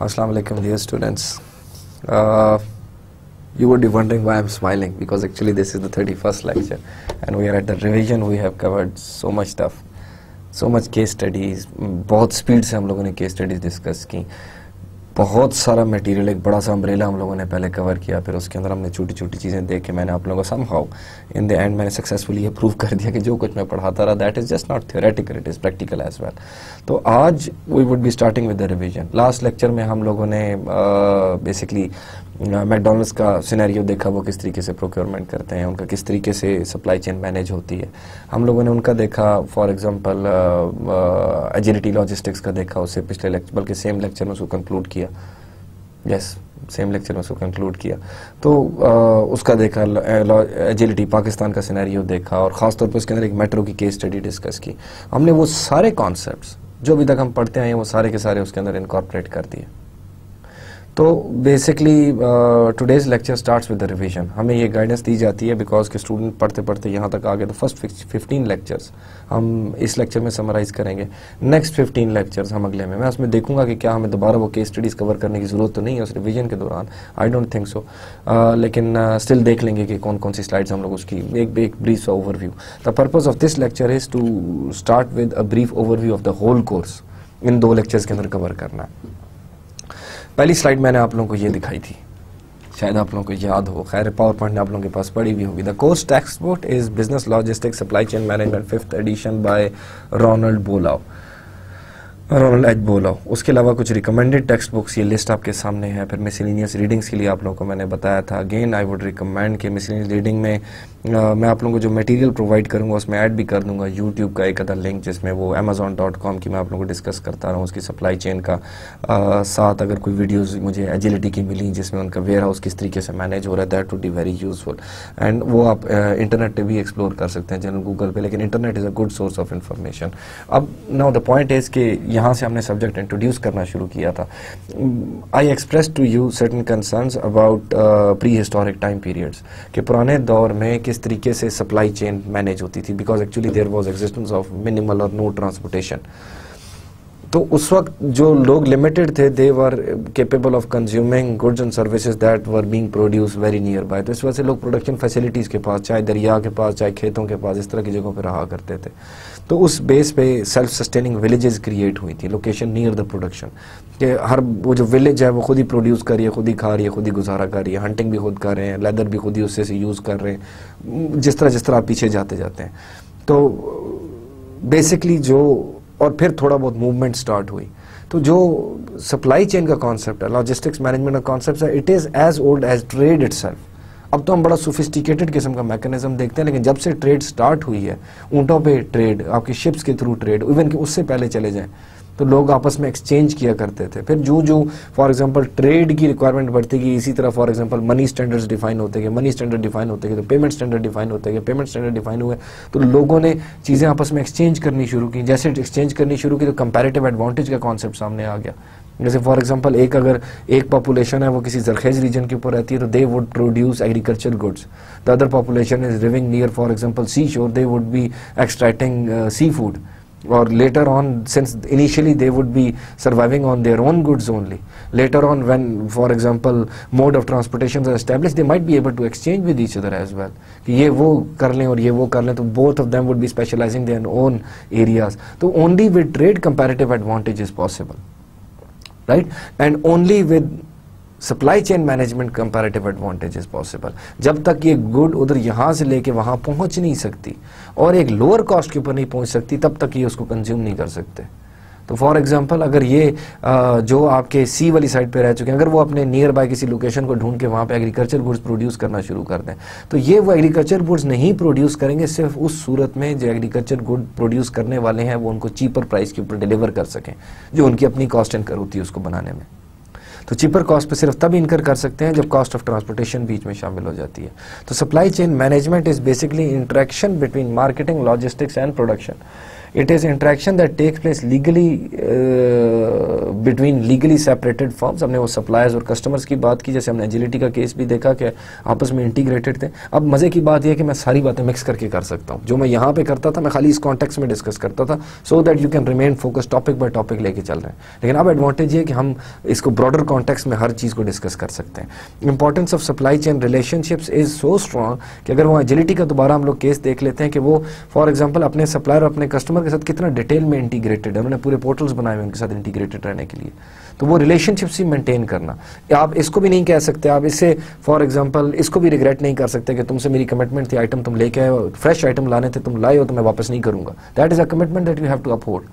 Assalamu alaikum, dear students. Uh, you would be wondering why I'm smiling because actually this is the 31st lecture and we are at the revision. We have covered so much stuff, so much case studies. बहुत speed से हम लोगों ने case studies बहुत सारा material एक बड़ा सा अम्ब्रेला हम लोगों ने पहले कवर किया फिर उसके अंदर हमने छोटी छोटी चीज़ें देख के मैंने आप लोगों को somehow in the end मैंने सक्सेसफुली ये प्रूव कर दिया कि जो कुछ मैं पढ़ाता रहा that is just not theoretical it is practical as well तो आज we would be starting with the revision last lecture में हम लोगों ने बेसिकली uh, मैकडोनल्ड्स का सिनेरियो देखा वो किस तरीके से प्रोक्योरमेंट करते हैं उनका किस तरीके से सप्लाई चेन मैनेज होती है। हम लोगों ने उनका देखा फॉर एग्जांपल एजिलिटी लॉजिस्टिक्स का देखा उससे पिछले लेक्चर बल्कि सेम लेक्चर में उसको कंक्लूड किया। यस सेम लेक्चर में उसको कंक्लूड किया। तो uh, उसका देखा एजिलिटी पाकिस्तान का सिनेरियो देखा और ख़ास तौर पर उसके अंदर एक मेट्रो की केस स्टडी डिस्कस की। हमने वो सारे कॉन्सेप्ट जो अभी तक हम पढ़ते आए हैं वो सारे के सारे उसके अंदर इनकॉर्पोरेट कर दिए। तो basically today's lecture starts with the revision हमें ये गाइडेंस दी जाती है बिकॉज़ के स्टूडेंट पढ़ते पढ़ते यहाँ तक आ गए तो फ़र्स्ट फिफ्टीन लेक्चर्स हम इस लेक्चर में समराइज करेंगे। नेक्स्ट फिफ्टीन लेक्चर्स हम अगले में। मैं उसमें देखूँगा कि क्या हमें दोबारा वो केस स्टडीज़ कवर करने की ज़रूरत तो नहीं है उस रिविजन के दौरान। आई डोंट थिंक सो लेकिन स्टिल uh, देख लेंगे कि कौन कौन सी स्लाइड्स हम लोग उसकी एक एक brief overview the purpose of this lecture is to start with a brief overview of the whole course in दो लेक्चर्स के अंदर कवर करना। है पहली स्लाइड मैंने आप लोगों को ये दिखाई थी। शायद आप लोगों को याद हो। खैर पावर पॉइंट आप लोगों के पास पड़ी हुई होगी। The course text book is business logistics supply chain management fifth edition by Ronald Ballou Ronald H Ballou उसके अलावा कुछ रिकमेंडेड टेक्स्ट बुक्स ये लिस्ट आपके सामने है। फिर मिसलिनियस रीडिंग्स के लिए आप लोगों को मैंने बताया था। अगेन आई वुड रिकमेंड कि मिसलिनियस रीडिंग में आ, मैं आप लोगों को जो मटेरियल प्रोवाइड करूँगा उसमें ऐड भी कर दूँगा। यूट्यूब का एक अदर लिंक जिसमें वो अमेजोन डॉट कॉम की मैं आप लोगों को डिस्कस करता रहा हूँ उसकी सप्लाई चेन का। आ, साथ अगर कोई वीडियोज़ मुझे एजिलिटी की मिली जिसमें उनका वेयर हाउस किस तरीके से मैनेज हो रहा है that would be very useful and वो आप इंटरनेट पर भी एक्सप्लोर कर सकते हैं जनरल गूगल पर लेकिन internet is a good source of information अब नाउ द पॉइंट इज़ कि यहाँ से हमने सब्जेक्ट इंट्रोड्यूस करना शुरू किया था। I express to you certain concerns about prehistoric time periods कि पुराने दौर में किस तरीके से सप्लाई चेन मैनेज होती थी। Because actually there was existence of minimal और नो ट्रांसपोर्टेशन तो उस वक्त जो लोग लिमिटेड थे they were capable of consuming goods and services that were being produce very nearby तो इस वजह से लोग प्रोडक्शन फैसिलिटीज़ के पास, चाहे दरिया के पास, चाहे खेतों के पास, इस तरह की जगहों पर रहा करते थे। तो उस बेस पे सेल्फ सस्टेनिंग विलेजेस क्रिएट हुई थी लोकेशन नियर द प्रोडक्शन कि हर वो जो विलेज है, वो खुद ही प्रोड्यूस कर रही है, खुद ही खा रही है, खुद ही गुजारा कर रही है हंटिंग भी खुद कर रहे हैं लेदर भी खुद ही उससे यूज़ कर रहे हैं। जिस तरह जिस तरह पीछे जाते जाते हैं। तो बेसिकली जो और फिर थोड़ा बहुत मूवमेंट स्टार्ट हुई। तो जो सप्लाई चेन का कॉन्सेप्ट है लॉजिस्टिक्स मैनेजमेंट का कॉन्सेप्ट है it is as old as trade it अब तो हम बड़ा सोफिस्टिकेटेड किस्म का मैकेनिज्म देखते हैं, लेकिन जब से ट्रेड स्टार्ट हुई है, ऊँटों पे ट्रेड आपकी शिप्स के थ्रू ट्रेड इवन कि उससे पहले चले जाएँ तो लोग आपस में एक्सचेंज किया करते थे। फिर जो जो फॉर एग्जांपल ट्रेड की रिक्वायरमेंट बढ़ती गई, इसी तरह for example money standards define होते गए मनी स्टैंडर्ड डिफाइन होते गए तो पेमेंट स्टैंडर्ड डिफाइन होते गए पेमेंट स्टैंडर्ड डिफाइन हुए। तो लोगों ने चीज़ें आपस में एक्सचेंज करनी शुरू की। जैसे एक्सचेंज करनी शुरू की तो कंपेरेटिव एडवांटेज का कॉन्सेप्ट सामने आ गया। जैसे फॉर एग्जांपल एक अगर एक पॉपुलेशन है, वो किसी जरखेज रीजन के ऊपर रहती है तो they would produce agriculture goods the other population is living near for example seashore they would be extracting seafood or later on since initially they would be surviving on their own goods only later on when for example mode of transportations are established they might be able to exchange with each other as well. Ye wo kar lein aur ye wo kar lein so both of them would be specializing their own areas. So only with trade comparative advantage is possible. Right? And only with supply chain management comparative advantage is possible जब तक ये good उधर यहाँ से लेके वहाँ पहुँच नहीं सकती और एक लोअर कॉस्ट के ऊपर नहीं पहुँच सकती तब तक ये उसको कंज्यूम नहीं कर सकते। तो फॉर एग्जांपल अगर ये आ, जो आपके सी वाली साइड पे रह चुके हैं अगर वो अपने नियर बाय किसी लोकेशन को ढूंढ के वहाँ पे एग्रीकल्चर गुड्स प्रोड्यूस करना शुरू कर दें तो ये वो एग्रीकल्चर गुड्स नहीं प्रोड्यूस करेंगे सिर्फ़ उस सूरत में जो एग्रीकल्चर गुड प्रोड्यूस करने वाले हैं वो उनको चीपर प्राइस के ऊपर डिलीवर कर सकें जो उनकी अपनी कॉस्ट एंड कर होती है उसको बनाने में। तो चीपर कॉस्ट पर सिर्फ़ तब इनकर कर सकते हैं जब कॉस्ट ऑफ़ ट्रांसपोर्टेशन बीच में शामिल हो जाती है। तो supply chain management is basically interaction between marketing logistics and production It is interaction that takes place legally uh, between legally separated firms. हमने वो suppliers और customers की बात की जैसे हमने agility का केस भी देखा कि आपस में इंटीग्रेटेड थे। अब मज़े की बात यह कि मैं सारी बातें मिक्स करके कर सकता हूँ। जो मैं यहाँ पे करता था मैं खाली इस कॉन्टेक्स में डिस्कस करता था so that you can remain focus topic by topic लेके चल रहे हैं। लेकिन अब एडवांटेज ये कि हम इसको ब्रॉडर कॉन्टेक्स में हर चीज़ को डिस्कस कर सकते हैं। Importance of supply chain relationships is so strong कि अगर वो एजिलिटी का दोबारा हम लोग केस देख लेते हैं कि वो फॉर एग्ज़ाम्पल अपने सप्लायर और अपने कस्टमर के साथ कितना डिटेल में इंटीग्रेटेड है उन्होंने पूरे पोर्टल्स बनाए हुए उनके साथ इंटीग्रेटेड रहने के लिए। तो वो रिलेशनशिप ही मेंटेन करना। आप इसको भी नहीं कह सकते, आप इससे फॉर एग्जांपल इसको भी रिग्रेट नहीं कर सकते कि तुमसे मेरी कमिटमेंट थी आइटम तुम लेके आए फ्रेश आइटम लाने थे, तुम लाए हो तो मैं वापस नहीं करूँगा। That is a commitment that you have to uphold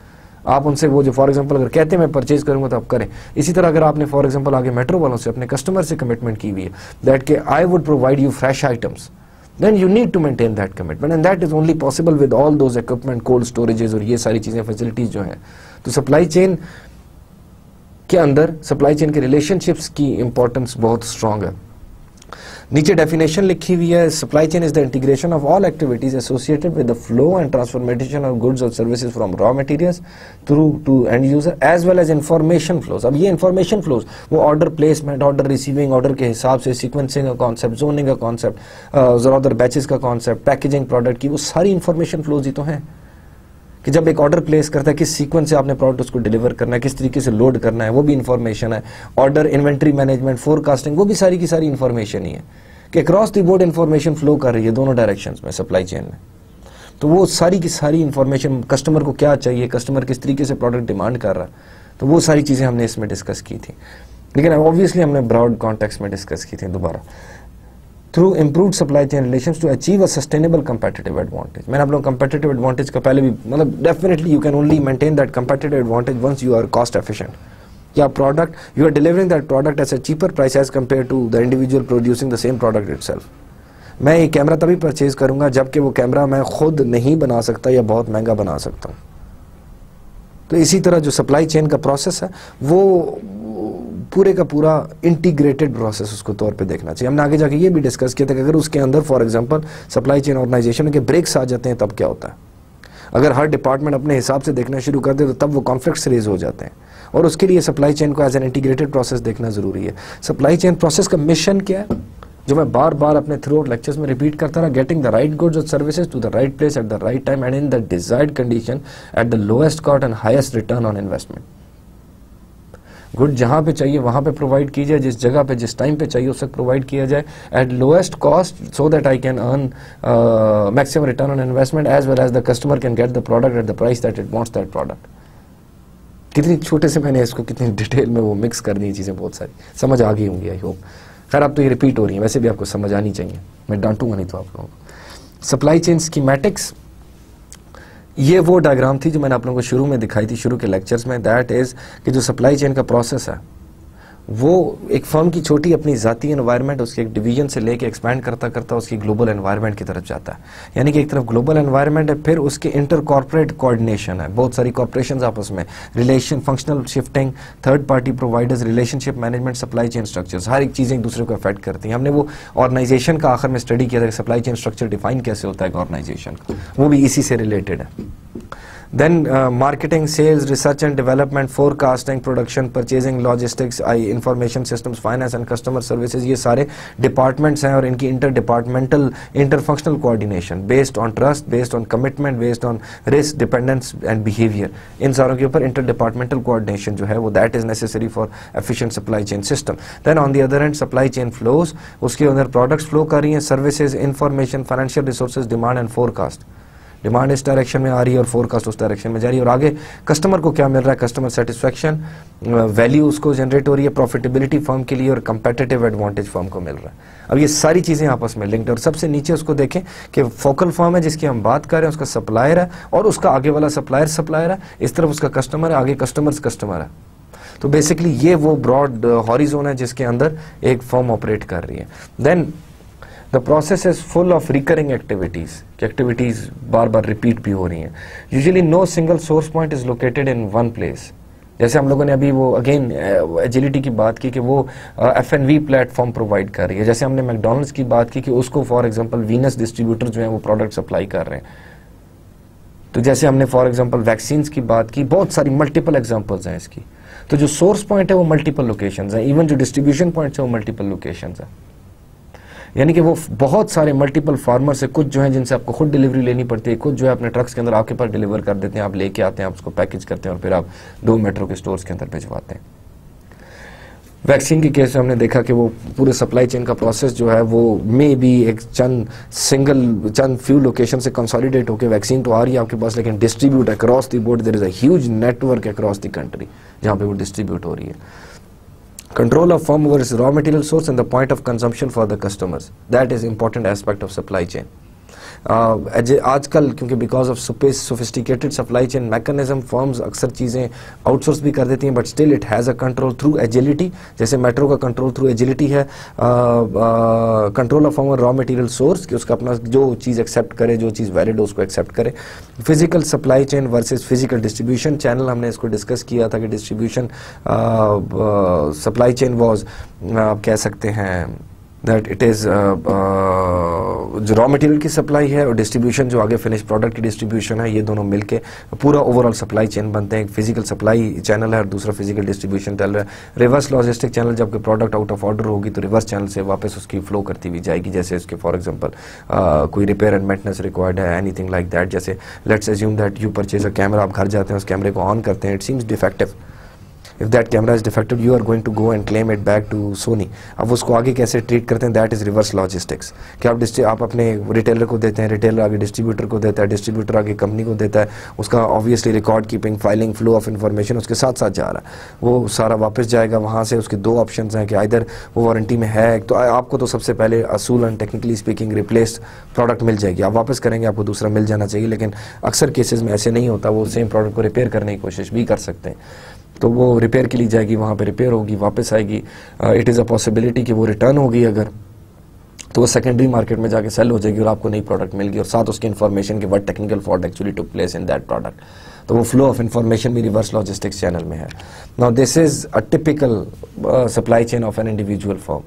आप उनसे वो जो फॉर एग्जांपल अगर कहते हैं, मैं परचेज करूँगा तो आप करें। इसी तरह अगर आपने फॉर एग्जांपल आगे मेट्रो वालों से अपने कस्टमर से कमिटमेंट की हुई है दैट के I would provide you fresh items then you need to maintain that commitment and that is only possible with all those equipment cold storages और ये सारी चीज़ें facilities जो हैं तो supply chain के अंदर supply chain के relationships की importance बहुत strong है नीचे डेफिनेशन लिखी हुई है supply chain is the integration of all activities associated with the flow and transformation of goods और services from raw materials through to end user as well as information flows अब ये information flows वो order placement order receiving order के हिसाब से sequencing का concept zoning का concept ज़रूरत बैचेस का कॉन्सेप्ट पैकेजिंग प्रोडक्ट की, वो सारी इंफॉर्मेशन फ्लोज ही तो हैं। कि जब एक ऑर्डर प्लेस करता है, किस सीक्वेंस से आपने प्रोडक्ट उसको डिलीवर करना है, किस तरीके से लोड करना है, वो भी इंफॉर्मेशन है। ऑर्डर इन्वेंट्री मैनेजमेंट फोरकास्टिंग वो भी सारी की सारी इंफॉर्मेशन ही है कि cross the board information flow कर रही है दोनों डायरेक्शन में सप्लाई चेन में। तो वो सारी की सारी इंफॉर्मेशन कस्टमर को क्या चाहिए कस्टमर किस तरीके से प्रोडक्ट डिमांड कर रहा है तो वो सारी चीज़ें हमने इसमें डिस्कस की थी। लेकिन ऑब्वियसली हमने ब्रॉड कॉन्टेक्स्ट में डिस्कस की थी दोबारा। Through improve supply chain relation to achieve a sustainable competitive advantage मैंने आप लोग कंपेटिटिव एडवांटेज का पहले भी मतलब definitely you can only maintain that competitive advantage once you are cost efficient या product you are delivering that product as a cheaper price as compare to the individual producing the same product itself मैं ये camera तभी purchase करूँगा जबकि वो camera मैं खुद नहीं बना सकता या बहुत महँगा बना सकता हूँ। तो इसी तरह जो सप्लाई चेन का प्रोसेस है, वो पूरे का पूरा इंटीग्रेटेड प्रोसेस उसको तौर पे देखना चाहिए। हमने आगे जाके ये भी डिस्कस किया था कि अगर उसके अंदर for example supply chain organization के ब्रेक्स आ जाते हैं, तब क्या होता है? अगर हर डिपार्टमेंट अपने हिसाब से देखना शुरू कर दे तो तब वो कॉन्फ्लिक्ट रेज हो जाते हैं। और उसके लिए सप्लाई चेन को एज एन इंटीग्रेटेड प्रोसेस देखना ज़रूरी है। सप्लाई चेन प्रोसेस का मिशन क्या है? जो मैं बार बार अपने थ्रू आउट लेक्चर्स में रिपीट करता रहा गेटिंग द राइट गुड्स और services to the right place at the right time and in the desired condition at the lowest cost and highest return on investment good जहाँ पे चाहिए, वहाँ पे provide की जाए, जिस जगह पे, जिस टाइम पे चाहिए, उस वक्त प्रोवाइड किया जाए at lowest cost so that I can earn maximum return on investment as well as the customer can get the product at the price that it wants that product कितनी छोटे से मैंने इसको कितनी डिटेल में वो मिक्स कर दी चीज़ें बहुत सारी। समझ आ गई होंगी आई होप खैर आप तो ये रिपीट हो रही है, वैसे भी आपको समझ आनी चाहिए। मैं डांटूँगा नहीं तो आप लोगों को। सप्लाई चेन स्कीमेटिक्स ये वो डायग्राम थी जो मैंने आप लोगों को शुरू में दिखाई थी, शुरू के लेक्चर्स में। दैट इज़ कि जो सप्लाई चेन का प्रोसेस है वो एक फर्म की छोटी अपनी ज़ाती एनवायरनमेंट उसके एक डिवीज़न से लेके एक्सपैंड करता करता उसकी ग्लोबल एनवायरनमेंट की तरफ़ जाता है। यानी कि एक तरफ़ ग्लोबल एनवायरनमेंट है, फिर उसके इंटर कॉर्पोरेट कोऑर्डिनेशन है। बहुत सारी कॉर्पोरेशन आपस में। Relation functional shifting third party providers relationship management supply chain structures हर एक चीज़ें एक दूसरे को अफेक्ट करती हैं। हमने वो ऑर्गेनाइजेशन का आखिर में स्टडी किया था सप्लाई चेन स्ट्रक्चर डिफाइन कैसे होता है ऑर्गेनाइजेशन का। वो भी इसी से रिलेटेड है। Then uh, marketing, sales, research and development, forecasting, production, purchasing, logistics, I, information systems, finance and customer services ये सारे departments हैं और इनकी interdepartmental, interfunctional coordination based on trust, based on commitment, based on risk, dependence and behavior. इन सारों के ऊपर interdepartmental coordination जो है वो that is necessary for efficient supply chain system. Then on the other hand supply chain flows, उसके अंदर products flow कर रही हैं, services, information, financial resources, demand and forecast. Demand इस डायरेक्शन में आ रही है और फोरकास्ट उस डायरेक्शन में जा रही है। और आगे कस्टमर को क्या मिल रहा है? कस्टमर सेटिस्फेक्शन वैल्यू उसको जनरेट हो रही है प्रॉफिटेबिलिटी फर्म के लिए और कंपेटेटिव एडवांटेज फर्म को मिल रहा है। अब ये सारी चीज़ें आपस में लिंक्ड और सबसे नीचे उसको देखें कि फोकल फर्म है जिसकी हम बात कर रहे हैं, उसका सप्लायर है और उसका आगे वाला सप्लायर सप्लायर है। इस तरफ़ उसका कस्टमर है, आगे कस्टमर्स कस्टमर है। तो बेसिकली ये वो ब्रॉड हॉरिजोन है जिसके अंदर एक फर्म ऑपरेट कर रही है। Then the process is full of recurring activities activities बार बार रिपीट भी हो रही हैं. Usually no single source point is located in one place जैसे हम लोगों ने अभी वो अगेन एजिलिटी की बात की कि वो F N V platform provide कर रही है. जैसे हमने मैकडोनल्ड्स की बात की कि उसको फॉर एग्जांपल वीनस डिस्ट्रीब्यूटर जो है वो प्रोडक्ट सप्लाई कर रहे हैं. तो जैसे हमने फॉर एग्जांपल वैक्सीन की बात की, बहुत सारी मल्टीपल एग्जांपल्स हैं इसकी. तो जो सोर्स पॉइंट है वो मल्टीपल लोकेशंस हैं. इवन जो डिस्ट्रीब्यूशन पॉइंट्स है वो मल्टीपल लोकेशंस हैं. यानी कि वो बहुत सारे मल्टीपल फार्मर से कुछ जो है जिनसे आपको खुद डिलीवरी लेनी पड़ती है कुछ जो है अपने ट्रक्स के अंदर आपके पास डिलीवर कर देते हैं, आप लेके आते हैं, आप उसको पैकेज करते हैं और फिर आप दो मेट्रो के स्टोर्स के अंदर भिजवाते हैं। वैक्सीन के केस में हमने देखा कि वो पूरे सप्लाई चेन का प्रोसेस जो है, वो मे बी एक चंद सिंगल चंद फ्यू लोकेशन से कंसोलिडेट होकर वैक्सीन तो आ रही है आपके पास, लेकिन distribute across the board there is a network across the country जहाँ पे वो डिस्ट्रीब्यूट हो रही है। Control of firm over its raw material source and the point of consumption for the customers. That is important aspect of supply chain आजकल, क्योंकि because of sophisticated supply chain mechanism firms अक्सर चीज़ें outsource भी कर देती हैं but still it has a control through agility जैसे metro का कंट्रोल थ्रू एजिलिटी है control of our raw material source कि उसका अपना जो चीज़ एक्सेप्ट करे, जो चीज़ वैलिड हो, उसको एक्सेप्ट करे। Physical supply chain versus physical distribution channel हमने इसको डिस्कस किया था कि डिस्ट्रीब्यूशन सप्लाई चेन वॉज़ आप कह सकते हैं दैट इट इज़ जो रॉ मटेरियल की सप्लाई है और डिस्ट्रीब्यूशन जो आगे फिनिश प्रोडक्ट की डिस्ट्रीब्यूशन है, ये दोनों मिलके पूरा ओवरऑल सप्लाई चेन बनते हैं। फ़िज़िकल सप्लाई चैनल है और दूसरा फ़िज़िकल डिस्ट्रीब्यूशन रहा है। रिवर्स लॉजिस्टिक चैनल जब प्रोडक्ट आउट ऑफ़ ऑर्डर होगी तो रिवर्स चैनल से वापस उसकी फ्लो करती हुई जाएगी। जैसे उसके फॉर एग्ज़ाम्पल कोई रिपेयर एंड मेंटेनेंस रिक्वायर्ड है एनीथिंग लाइक दैट जैसे let's assume that you purchase a camera आप घर जाते हैं, उस कैमरे को ऑन करते हैं। It seems defective if that camera is defective you are going to go and claim it back to Sony अब उसको आगे कैसे ट्रीट करते हैं? दैट इज़ रिवर्स लॉजिस्टिक्स कि आप आप अपने रिटेलर को देते हैं रिटेलर आगे डिस्ट्रीब्यूटर को देता है डिस्ट्रीब्यूटर आगे कंपनी को देता है, उसका obviously record keeping filing flow of information उसके साथ साथ जा रहा है। वो सारा वापस जाएगा, वहाँ से उसके दो ऑप्शन हैं कि इधर वो वारंटी में है तो आपको तो सबसे पहले असूल and technically speaking replace product मिल जाएगी। आप वापस करेंगे, आपको दूसरा मिल जाना चाहिए, लेकिन अक्सर केसेज में ऐसे नहीं होता, वो सेम प्रोडक्ट को रिपेयर करने की कोशिश भी कर सकते हैं। तो वो रिपेयर के लिए जाएगी, वहाँ पे रिपेयर होगी, वापस आएगी। इट इज़ अ पॉसिबिलिटी कि वो रिटर्न होगी अगर। तो वो सेकेंडरी मार्केट में जाके सेल हो जाएगी और आपको नई प्रोडक्ट मिल गई और साथ उसकी इन्फॉर्मेशन की what technical fault actually took place in that product तो वो फ्लो ऑफ़ इन्फॉर्मेशन भी रिवर्स लॉजिस्टिक्स चैनल में है। Now this is a typical supply chain of an individual form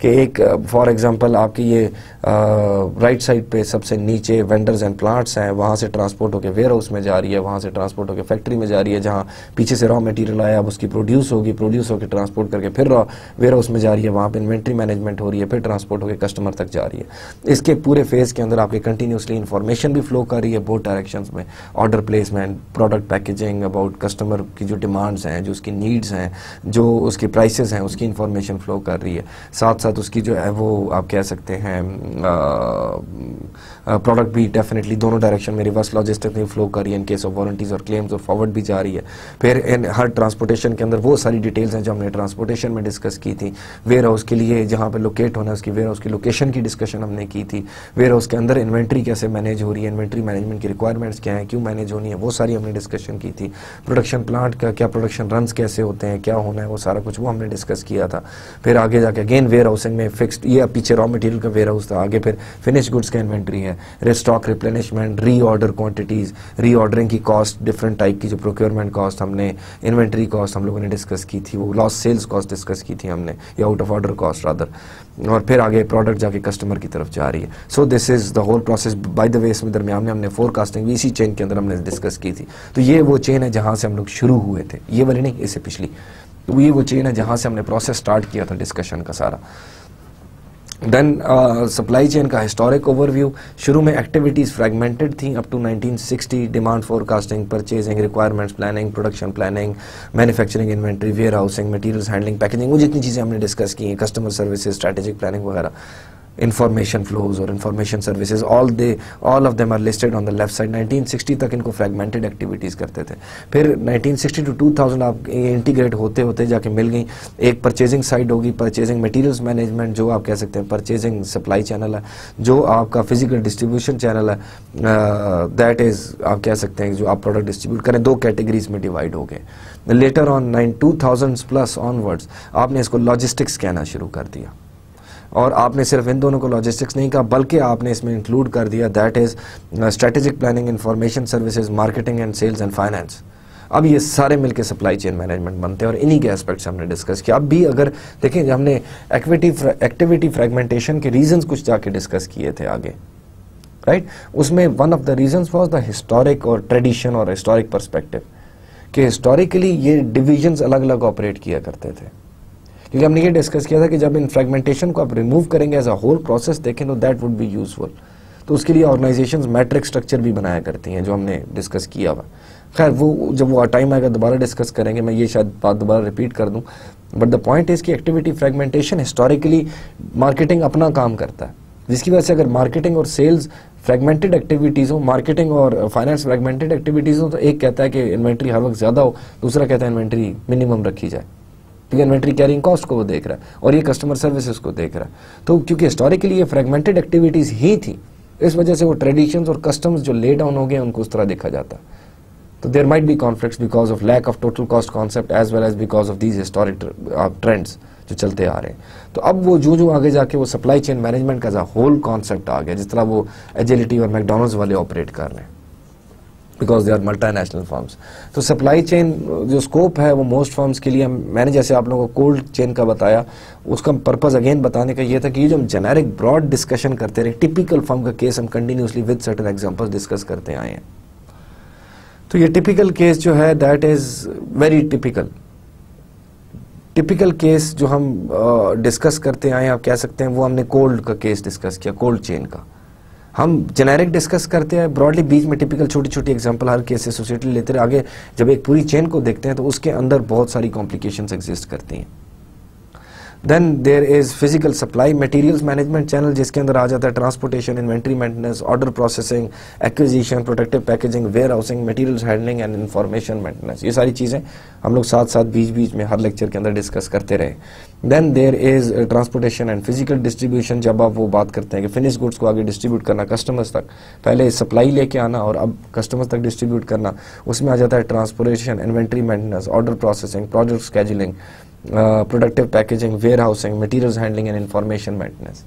कि एक फॉर एग्जांपल आपकी ये राइट साइड पे सबसे नीचे वेंडर्स एंड प्लांट्स हैं, वहाँ से ट्रांसपोर्ट होकर वेयर हाउस में जा रही है, वहाँ से ट्रांसपोर्ट होकर फैक्ट्री में जा रही है, जहाँ पीछे से रॉ मटेरियल आया, अब उसकी प्रोड्यूस होगी प्रोड्यूस होकर ट्रांसपोर्ट करके फिर रॉ वेयर हाउस में जा रही है, वहाँ पर इन्वेंट्री मैनेजमेंट हो रही है, फिर ट्रांसपोर्ट होकर कस्टमर तक जा रही है। इसके पूरे फ़ेज़ के अंदर आपकी कंटिन्यूसली इन्फॉर्मेशन भी फ्लो कर रही है बोथ डायरेक्शन में order placement product packaging about customer की जो डिमांड्स हैं, जो उसकी नीड्स हैं, जो उसके प्राइसेस हैं, उसकी इन्फॉर्मेशन फ्लो कर रही है। साथ साथ उसकी जो है वो आप कह सकते हैं प्रोडक्ट भी डेफिनेटली दोनों डायरेक्शन में रिवर्स लॉजिस्टिक में फ्लो कर रही इन केस ऑफ़ वारंटीज और क्लेम्स और फॉरवर्ड भी जा रही है। फिर इन हर ट्रांसपोर्टेशन के अंदर वो सारी डिटेल्स हैं जो हमने ट्रांसपोर्टेशन में डिस्कस की थी। वेयर हाउस के लिए जहाँ पर लोकेट होना है, उसकी वेयर हाउस की लोकेशन की डिस्कशन हमने की थी। वेयर हाउस के अंदर इन्वेंट्री कैसे मैनेज हो रही है इन्वेंट्री मैनेजमेंट की रिक्वायरमेंट्स क्या है, क्यों मैनेज होनी है, वो सारी हमने डिस्कशन की थी। प्रोडक्शन प्लांट का क्या प्रोडक्शन रन कैसे होते हैं, क्या होना है, वो सारा कुछ वो हमने डिस्कस किया था। फिर आगे जाके अगेन वेयर हाउसिंग में फिक्सड ये पीछे रॉ मटेरियल का वेयर हाउस था, आगे फिर फिनिश गुड्स का इन्वेंट्री है restock replenishment reorder quantities reordering की कॉस्ट डिफरेंट टाइप की जो प्रोक्योरमेंट कॉस्ट हमने इन्वेंट्री कॉस्ट हम लोगों ने डिस्कस की थी, वो लॉस सेल्स कॉस्ट डिस्कस की थी हमने, या out of order cost rather और फिर आगे प्रोडक्ट जाके कस्टमर की तरफ़ जा रही है. So this is the whole process by the way इसमें दरमियान में हमने फोरकास्टिंग भी इसी चेन के अंदर हमने डिस्कस की थी. तो ये वो चेन है जहाँ से हम लोग शुरू हुए थे. ये वाली नहीं इससे पिछली. तो ये वो चेन है जहाँ से हमने प्रोसेस स्टार्ट किया था डिस्कशन का सारा। देन सप्लाई चेन का हिस्टोरिक ओवरव्यू शुरू में एक्टिविटीज़ फ्रेगमेंटेड थी up to 1960 demand forecasting purchasing requirements planning production planning manufacturing inventory warehousing materials handling packaging वो जितनी चीज़ें हमने डिस्कस की हैं कस्टमर सर्विसेज़ स्ट्रेटेजिक प्लानिंग वगैरह। Information फ्लोज और information services, all they, all of them are listed on the left side. 1960 तक इनको fragmented एक्टिविटीज़ करते थे। फिर 1960 टू 2000 आप इंटीग्रेट होते होते जाके मिल गई। एक परचेजिंग साइड होगी परचेजिंग मटेरियल्स मैनेजमेंट जो आप कह सकते हैं परचेजिंग सप्लाई चैनल है, जो आपका फ़िज़िकल डिस्ट्रीब्यूशन चैनल है दैट इज़ आप कह सकते हैं, जो आप प्रोडक्ट डिस्ट्रीब्यूट करें, दो कैटेगरीज में डिवाइड हो गए। Later on nine two thousand plus onwards आपने इसको लॉजिस्टिक्स कहना शुरू कर दिया। और आपने सिर्फ़ इन दोनों को लॉजिस्टिक्स नहीं कहा, बल्कि आपने इसमें इंक्लूड कर दिया that is strategic planning information services marketing and sales and finance अब ये सारे मिलके सप्लाई चेन मैनेजमेंट बनते हैं और इन्हीं के एस्पेक्ट्स हमने डिस्कस किया। अब भी अगर देखें, हमने एक्टिविटी एक्टिविटी फ्रेगमेंटेशन के रीजंस कुछ जाके डिस्कस किए थे आगे राइट उसमें one of the reason was the historic और ट्रेडिशन और हिस्टोरिक परस्पेक्टिव कि हिस्टोरिकली ये डिविजन्स अलग अलग ऑपरेट किया करते थे। क्योंकि हमने ये डिस्कस किया था कि जब इन फ्रेगमेंटेशन को आप रिमूव करेंगे एज अ होल प्रोसेस देखें तो दैट वुड बी यूजफुल तो उसके लिए ऑर्गेनाइजेशंस मैट्रिक स्ट्रक्चर भी बनाया करती हैं, जो हमने डिस्कस किया हुआ। खैर, वो, जब वो टाइम आएगा, दोबारा डिस्कस करेंगे, मैं ये शायद बात दोबारा रिपीट कर दूँ। बट द पॉइंट इज़ की एक्टिविटी फ्रेगमेंटेशन हिस्टोरिकली मार्केटिंग अपना काम करता है। जिसकी वजह से अगर मार्केटिंग और सेल्स फ्रेगमेंटेड एक्टिविटीज़ हो मार्केटिंग और फाइनेंस फ्रेगमेंटेड एक्टिविटीज़ हो तो एक कहता है कि इन्वेंट्री हर वक्त ज़्यादा हो, दूसरा कहता है इन्वेंट्री मिनिमम रखी जाए। क्योंकि इन्वेंट्री कैरिंग कॉस्ट को वो देख रहा है और ये कस्टमर सर्विसेज़ को देख रहा है। तो क्योंकि हिस्टोरिकली ये फ्रेगमेंटेड एक्टिविटीज़ ही थी, इस वजह से वो ट्रेडिशंस और कस्टम्स जो ले डाउन हो गए उनको उस तरह देखा जाता तो there might be conflict because of lack of total cost concept as well as because of these historic trends जो चलते आ रहे हैं। तो अब वो जो जो आगे जाके वो सप्लाई चेन मैनेजमेंट का होल कॉन्सेप्ट आ गया, जिस तरह वो एजिलिटी और मैकडोनल्ड्स वाले ऑपरेट कर रहे हैं। Because they are multinational firms तो सप्लाई चेन जो स्कोप है वो मोस्ट फर्म्स के लिए मैंने जैसे आप लोगों को कोल्ड चेन का बताया उसका पर्पज अगेन बताने का ये था कि ये जो हम जेनेरिक ब्रॉड डिस्कशन करते रहे टिपिकल फर्म का केस हम continuously with certain example discuss करते आए हैं। तो ये टिपिकल केस जो है that is very typical typical case जो हम डिस्कस uh, करते आए आप कह सकते हैं वो हमने कोल्ड का केस डिस्कस किया कोल्ड चेन का। हम जेनेरिक डिस्कस करते हैं ब्रॉडली बीच में टिपिकल छोटी छोटी एग्जांपल हर केस एसोसिएटेड लेते रहे। आगे जब एक पूरी चेन को देखते हैं तो उसके अंदर बहुत सारी कॉम्प्लिकेशंस एग्जिस्ट करती हैं। Then there is physical supply materials management channel जिसके अंदर आ जाता है transportation inventory maintenance order processing acquisition protective packaging warehousing materials handling and information maintenance ये सारी चीज़ें हम लोग साथ साथ बीच बीच में हर लेक्चर के अंदर डिस्कस करते रहे। Then there is transportation and physical distribution जब आप वो बात करते हैं कि फिनिश गुड्स को आगे डिस्ट्रीब्यूट करना कस्टमर्स तक। पहले सप्लाई लेके आना और अब कस्टमर्स तक डिस्ट्रीब्यूट करना। उसमें आ जाता है transportation inventory maintenance order processing project scheduling productive packaging warehousing material handling and information maintenance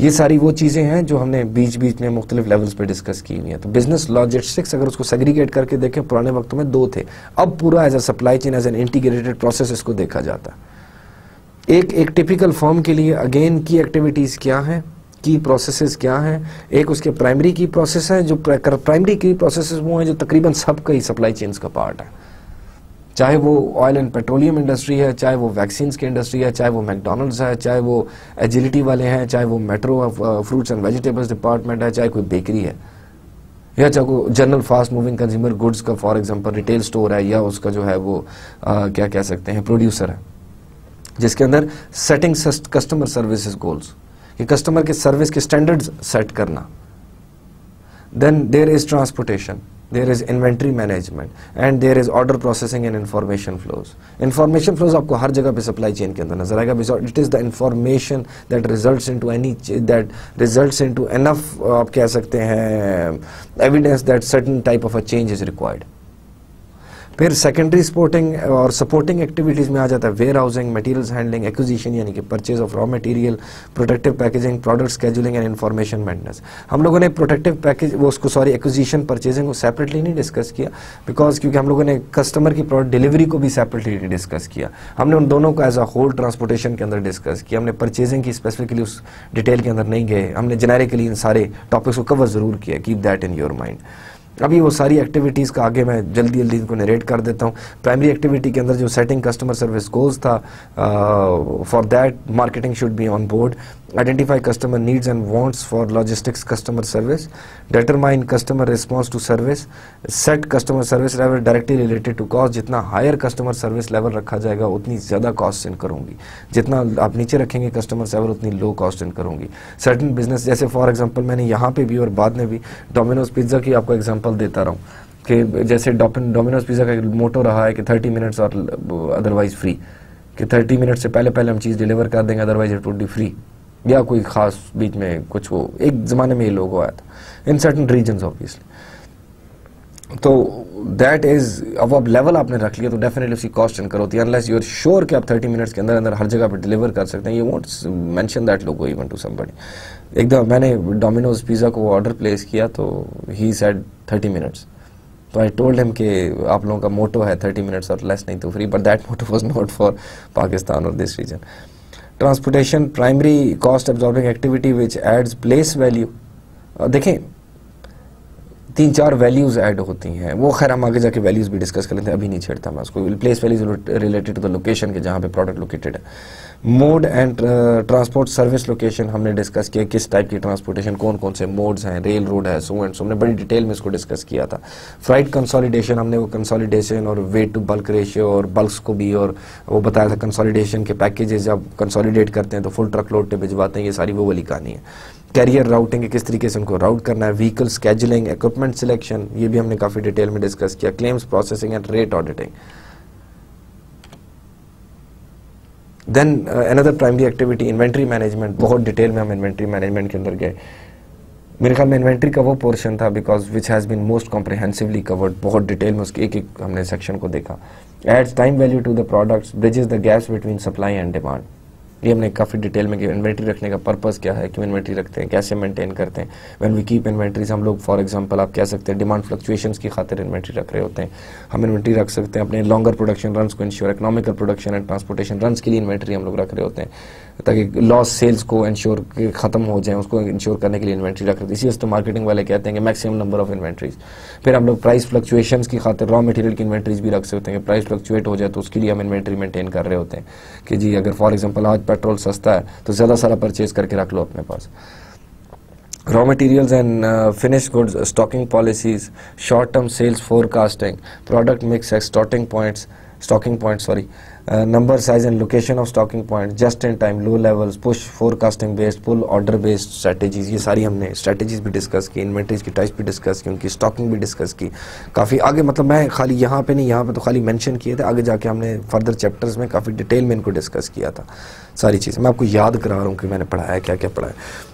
ये सारी वो चीज़ें हैं जो हमने बीच बीच में मुख्तलिफ़ लेवल्स पे डिस्कस की हुई हैं। तो बिज़नेस लॉजिस्टिक्स अगर उसको सेग्रीगेट करके देखें, पुराने वक्तों में दो थे। अब पूरा as a supply chain as an integrated process इसको देखा जाता। है एक एक टिपिकल फॉर्म के लिए अगेन की एक्टिविटीज़ क्या हैं? की प्रोसेसेस क्या हैं? एक उसके प्राइमरी की प्रोसेस है, जो प्राइमरी की प्रोसेस वो हैं जो तकरीबन सब का ही सप्लाई चेन्स का पार्ट है। चाहे वो ऑयल एंड पेट्रोलियम इंडस्ट्री है चाहे वो वैक्सीन की इंडस्ट्री है चाहे वो मैकडोनल्ड्स है चाहे वो एजिलिटी वाले हैं चाहे वो metro fruits and vegetables department है चाहे कोई बेकरी है। या चाहे कोई general fast moving consumer goods का फॉर एग्जांपल रिटेल स्टोर है या उसका जो है वो आ, क्या कह सकते हैं प्रोड्यूसर है। जिसके अंदर सेटिंग कस्टमर सर्विसेज़ गोल्स कि कस्टमर के सर्विस के स्टैंडर्ड्स सेट करना। Then there is transportation there is inventory management and there is order processing and information flows information flows आपको हर जगह पे supply chain के अंदर नज़र आएगा because it is the information that results into any that results into enough आप कह सकते हैं evidence that certain type of a change is required फिर सेकेंडरी सपोर्टिंग और सपोर्टिंग एक्टिविटीज़ में आ जाता है warehousing materials handling acquisition यानी कि purchase of raw material protective packaging product scheduling and information maintenance हम लोगों ने प्रोटेक्टिव पैकेज वो उसको सॉरी एक्विजिशन परचेजिंग को सेपरेटली नहीं डिस्कस किया बिकॉज़ क्योंकि हम लोगों ने कस्टमर की प्रोडक्ट डिलीवरी को भी सेपरेटली डिस्कस किया। हमने उन दोनों को एज अ होल ट्रांसपोर्टेशन के अंदर डिस्कस किया। हमने परचेजिंग की स्पेसिफिकली उस डिटेल के अंदर नहीं गए। हमने जेनेरिकली इन सारे टॉपिक्स को कवर ज़रूर किया। Keep that in your mind अभी वो सारी एक्टिविटीज़ का आगे मैं जल्दी जल्दी इनको नरेट कर देता हूँ। प्राइमरी एक्टिविटी के अंदर जो सेटिंग कस्टमर सर्विस गोल्स था for that marketing should be on board identify customer needs and wants for logistics customer service, determine customer response to service, set customer service level directly related to cost. जितना higher customer service level रखा जाएगा उतनी ज़्यादा cost इन करूँगी जितना आप नीचे रखेंगे customer service उतनी low cost इन करूँगी certain business जैसे for example मैंने यहाँ पे भी और बाद में भी डोमिनोज पिज़्ज़ा की आपको एग्जांपल देता रहा हूँ कि जैसे डोमिनोज पिज़्ज़ा का मोटो रहा है कि 30 मिनट्स और अदरवाइज़ फ्री कि 30 मिनट से पहले पहले हम चीज़ डिलीवर कर देंगे otherwise it would be free या कोई खास बीच में कुछ वो, एक ज़माने में ये लोगो आया था इन सर्टन रीजन ऑब्वियसली तो दैट इज़ अब अब लेवल आपने रख लिया तो डेफिनेटली उसकी कॉस्ट इनकर होती है अनलेस यू आर श्योर कि आप 30 मिनट्स के अंदर अंदर हर जगह पर डिलीवर कर सकते हैं you want mention that logo even to somebody एकदम मैंने डोमिनोज पिज़्ज़ा को ऑर्डर प्लेस किया तो ही सेड 30 मिनट्स तो आई टोल्ड हिम कि आप लोगों का मोटो है 30 मिनट्स और लेस नहीं तो free but that motto was not for Pakistan और this reason transportation primary cost absorbing activity which adds place value देखें, तीन चार वैल्यूज़ ऐड होती हैं। वो खैर हम आगे जाके वैल्यूज़ भी डिस्कस कर लेते हैं, अभी नहीं छेड़ता मैं उसको। Place values related to the location के जहाँ पे प्रोडक्ट लोकेटेड है। Mode and transport service location हमने डिस्कस किया, किस टाइप की ट्रांसपोर्टेशन कौन कौन से मोड्स हैं रेल रोड है सो एंड सो हमने बड़ी डिटेल में इसको डिस्कस किया था। फ्राइट कंसोलिडेशन हमने वो कंसोलिडेशन और वेट टू बल्क रेशियो और बल्क को भी और वो बताया था कंसोलिडेशन के पैकेजेस जब कंसोलिडेट करते हैं तो फुल ट्रक लोड पे भिजवाते हैं, ये सारी वो वाली कहानी है। कैरियर राउटिंग किस तरीके से उनको राउट करना है व्हीकल स्केजुलिंग इक्विपमेंट सिलेक्शन ये भी हमने काफ़ी डिटेल में डिस्कस किया claims processing and rate auditing then another primary activity inventory management बहुत डिटेल में हम इन्वेंट्री मैनेजमेंट के अंदर गए। मेरे ख्याल में इन्वेंट्री का वो पोर्शन था because which has been most comprehensively covered बहुत डिटेल में उसके एक एक हमने सेक्शन को देखा। Adds time value to the products bridges the gaps between supply and demand ये हमने काफ़ी डिटेल में किया इन्वेंट्री रखने का पर्पस क्या है, क्यों इन्वेंट्री रखते हैं, कैसे मेंटेन करते हैं। व्हेन वी कीप इन्वेंट्रीज हम लोग फॉर एग्जांपल आप कह सकते हैं डिमांड फ्लक्चुएशंस की खातिर इन्वेंट्री रख रहे होते हैं। हम इन्वेंट्री रख सकते हैं, अपने लॉन्गर प्रोडक्शन रन को ensure economical production and transportation run के लिए इन्वेंट्री हम लोग रख रहे होते हैं। ताकि लॉस सेल्स को इंश्योर खत्म हो जाए, उसको इंश्योर करने के लिए इन्वेंट्री रख रहे इसी वजह मार्केटिंग वाले कहते हैं कि मैक्सिमम नंबर ऑफ़ इन्वेंट्रीज फिर हम लोग प्राइस फ्लक्चुएशन की खातिर रॉ मटेरियल की इन्वेंट्रीज भी रख सकते हैं। प्राइस फ्लक्चुएट हो जाए तो उसके लिए हम इन्वेंट्री मेंटेन कर रहे होते हैं। कि जी, अगर फॉर एग्ज़ाम्पल आज पेट्रोल सस्ता है तो ज़्यादा सारा परचेज करके रख लो अपने पास। Raw material and finish goods stocking policies short term sales forecasting product mix existing points stocking point sorry number size and location of stocking point just in time low level push forecasting based pull order based strategies ये सारी हमने strategies भी discuss की inventories की type भी discuss की, उनकी stocking भी डिस्कस की। काफ़ी आगे मतलब मैं खाली यहाँ पर नहीं, यहाँ पर तो खाली मैंशन किए थे, आगे जाके हमने फर्दर चैप्टर्स में काफ़ी डिटेल में इनको डिस्कस किया था। सारी चीज़ें। मैं आपको याद करा रहा हूँ कि मैंने पढ़ाया क्या क्या पढ़ाया।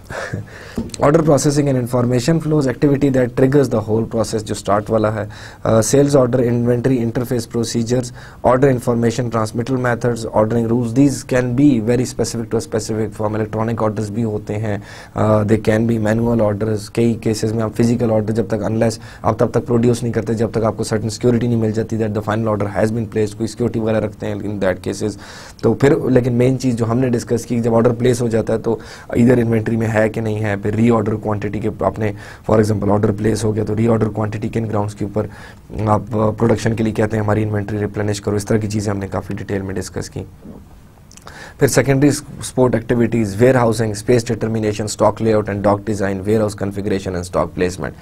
Order processing and information flows activity that triggers the whole process जो स्टार्ट वाला है। Sales order inventory interface procedures order information transmittal methods ordering rules these can be very specific to specific form electronic orders भी होते हैं। They can be manual orders कई cases में आप physical order जब तक अनलेस आप तब तक प्रोड्यूस नहीं करते, जब तक आपको सर्टन सिक्योरिटी नहीं मिल जाती that the final order has bin placed कोई सिक्योरिटी वगैरह रखते हैं इन दैट केसेस तो फिर, लेकिन मेन चीज़ जो हमने डिस्कस की जब ऑर्डर प्लेस हो जाता है तो इधर इन्वेंट्री में है कि नहीं है फिर री ऑर्डर क्वांटिटी के आपने फॉर एग्जांपल ऑर्डर प्लेस हो गया तो री ऑर्डर क्वांटिटी किन ग्राउंड्स के ऊपर आप प्रोडक्शन uh, के लिए कहते हैं हमारी इन्वेंट्री रिप्लेनिश करो। इस तरह की चीज़ें हमने काफ़ी डिटेल में डिस्कस की। फिर secondary sport activities warehousing space determination stock layout and dock design warehouse configuration and stock placement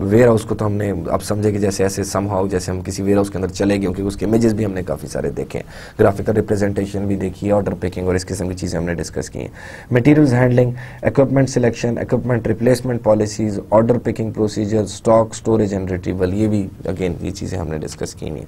warehouse को तो हमने आप समझे कि जैसे ऐसे सम हाउ जैसे हम किसी वेयर हाउस के अंदर चले गए, क्योंकि उसके इमेजेस भी हमने काफ़ी सारे देखे हैं। ग्राफिकल रिप्रेजेंटेशन भी देखी है ऑर्डर पिकिंग और इस किस्म की चीज़ें हमने डिस्कस की हैं। Materials handling equipment selection equipment replacement policies order picking procedure stock storage and retrieval ये भी अगेन ये चीज़ें हमने डिस्कस की हैं।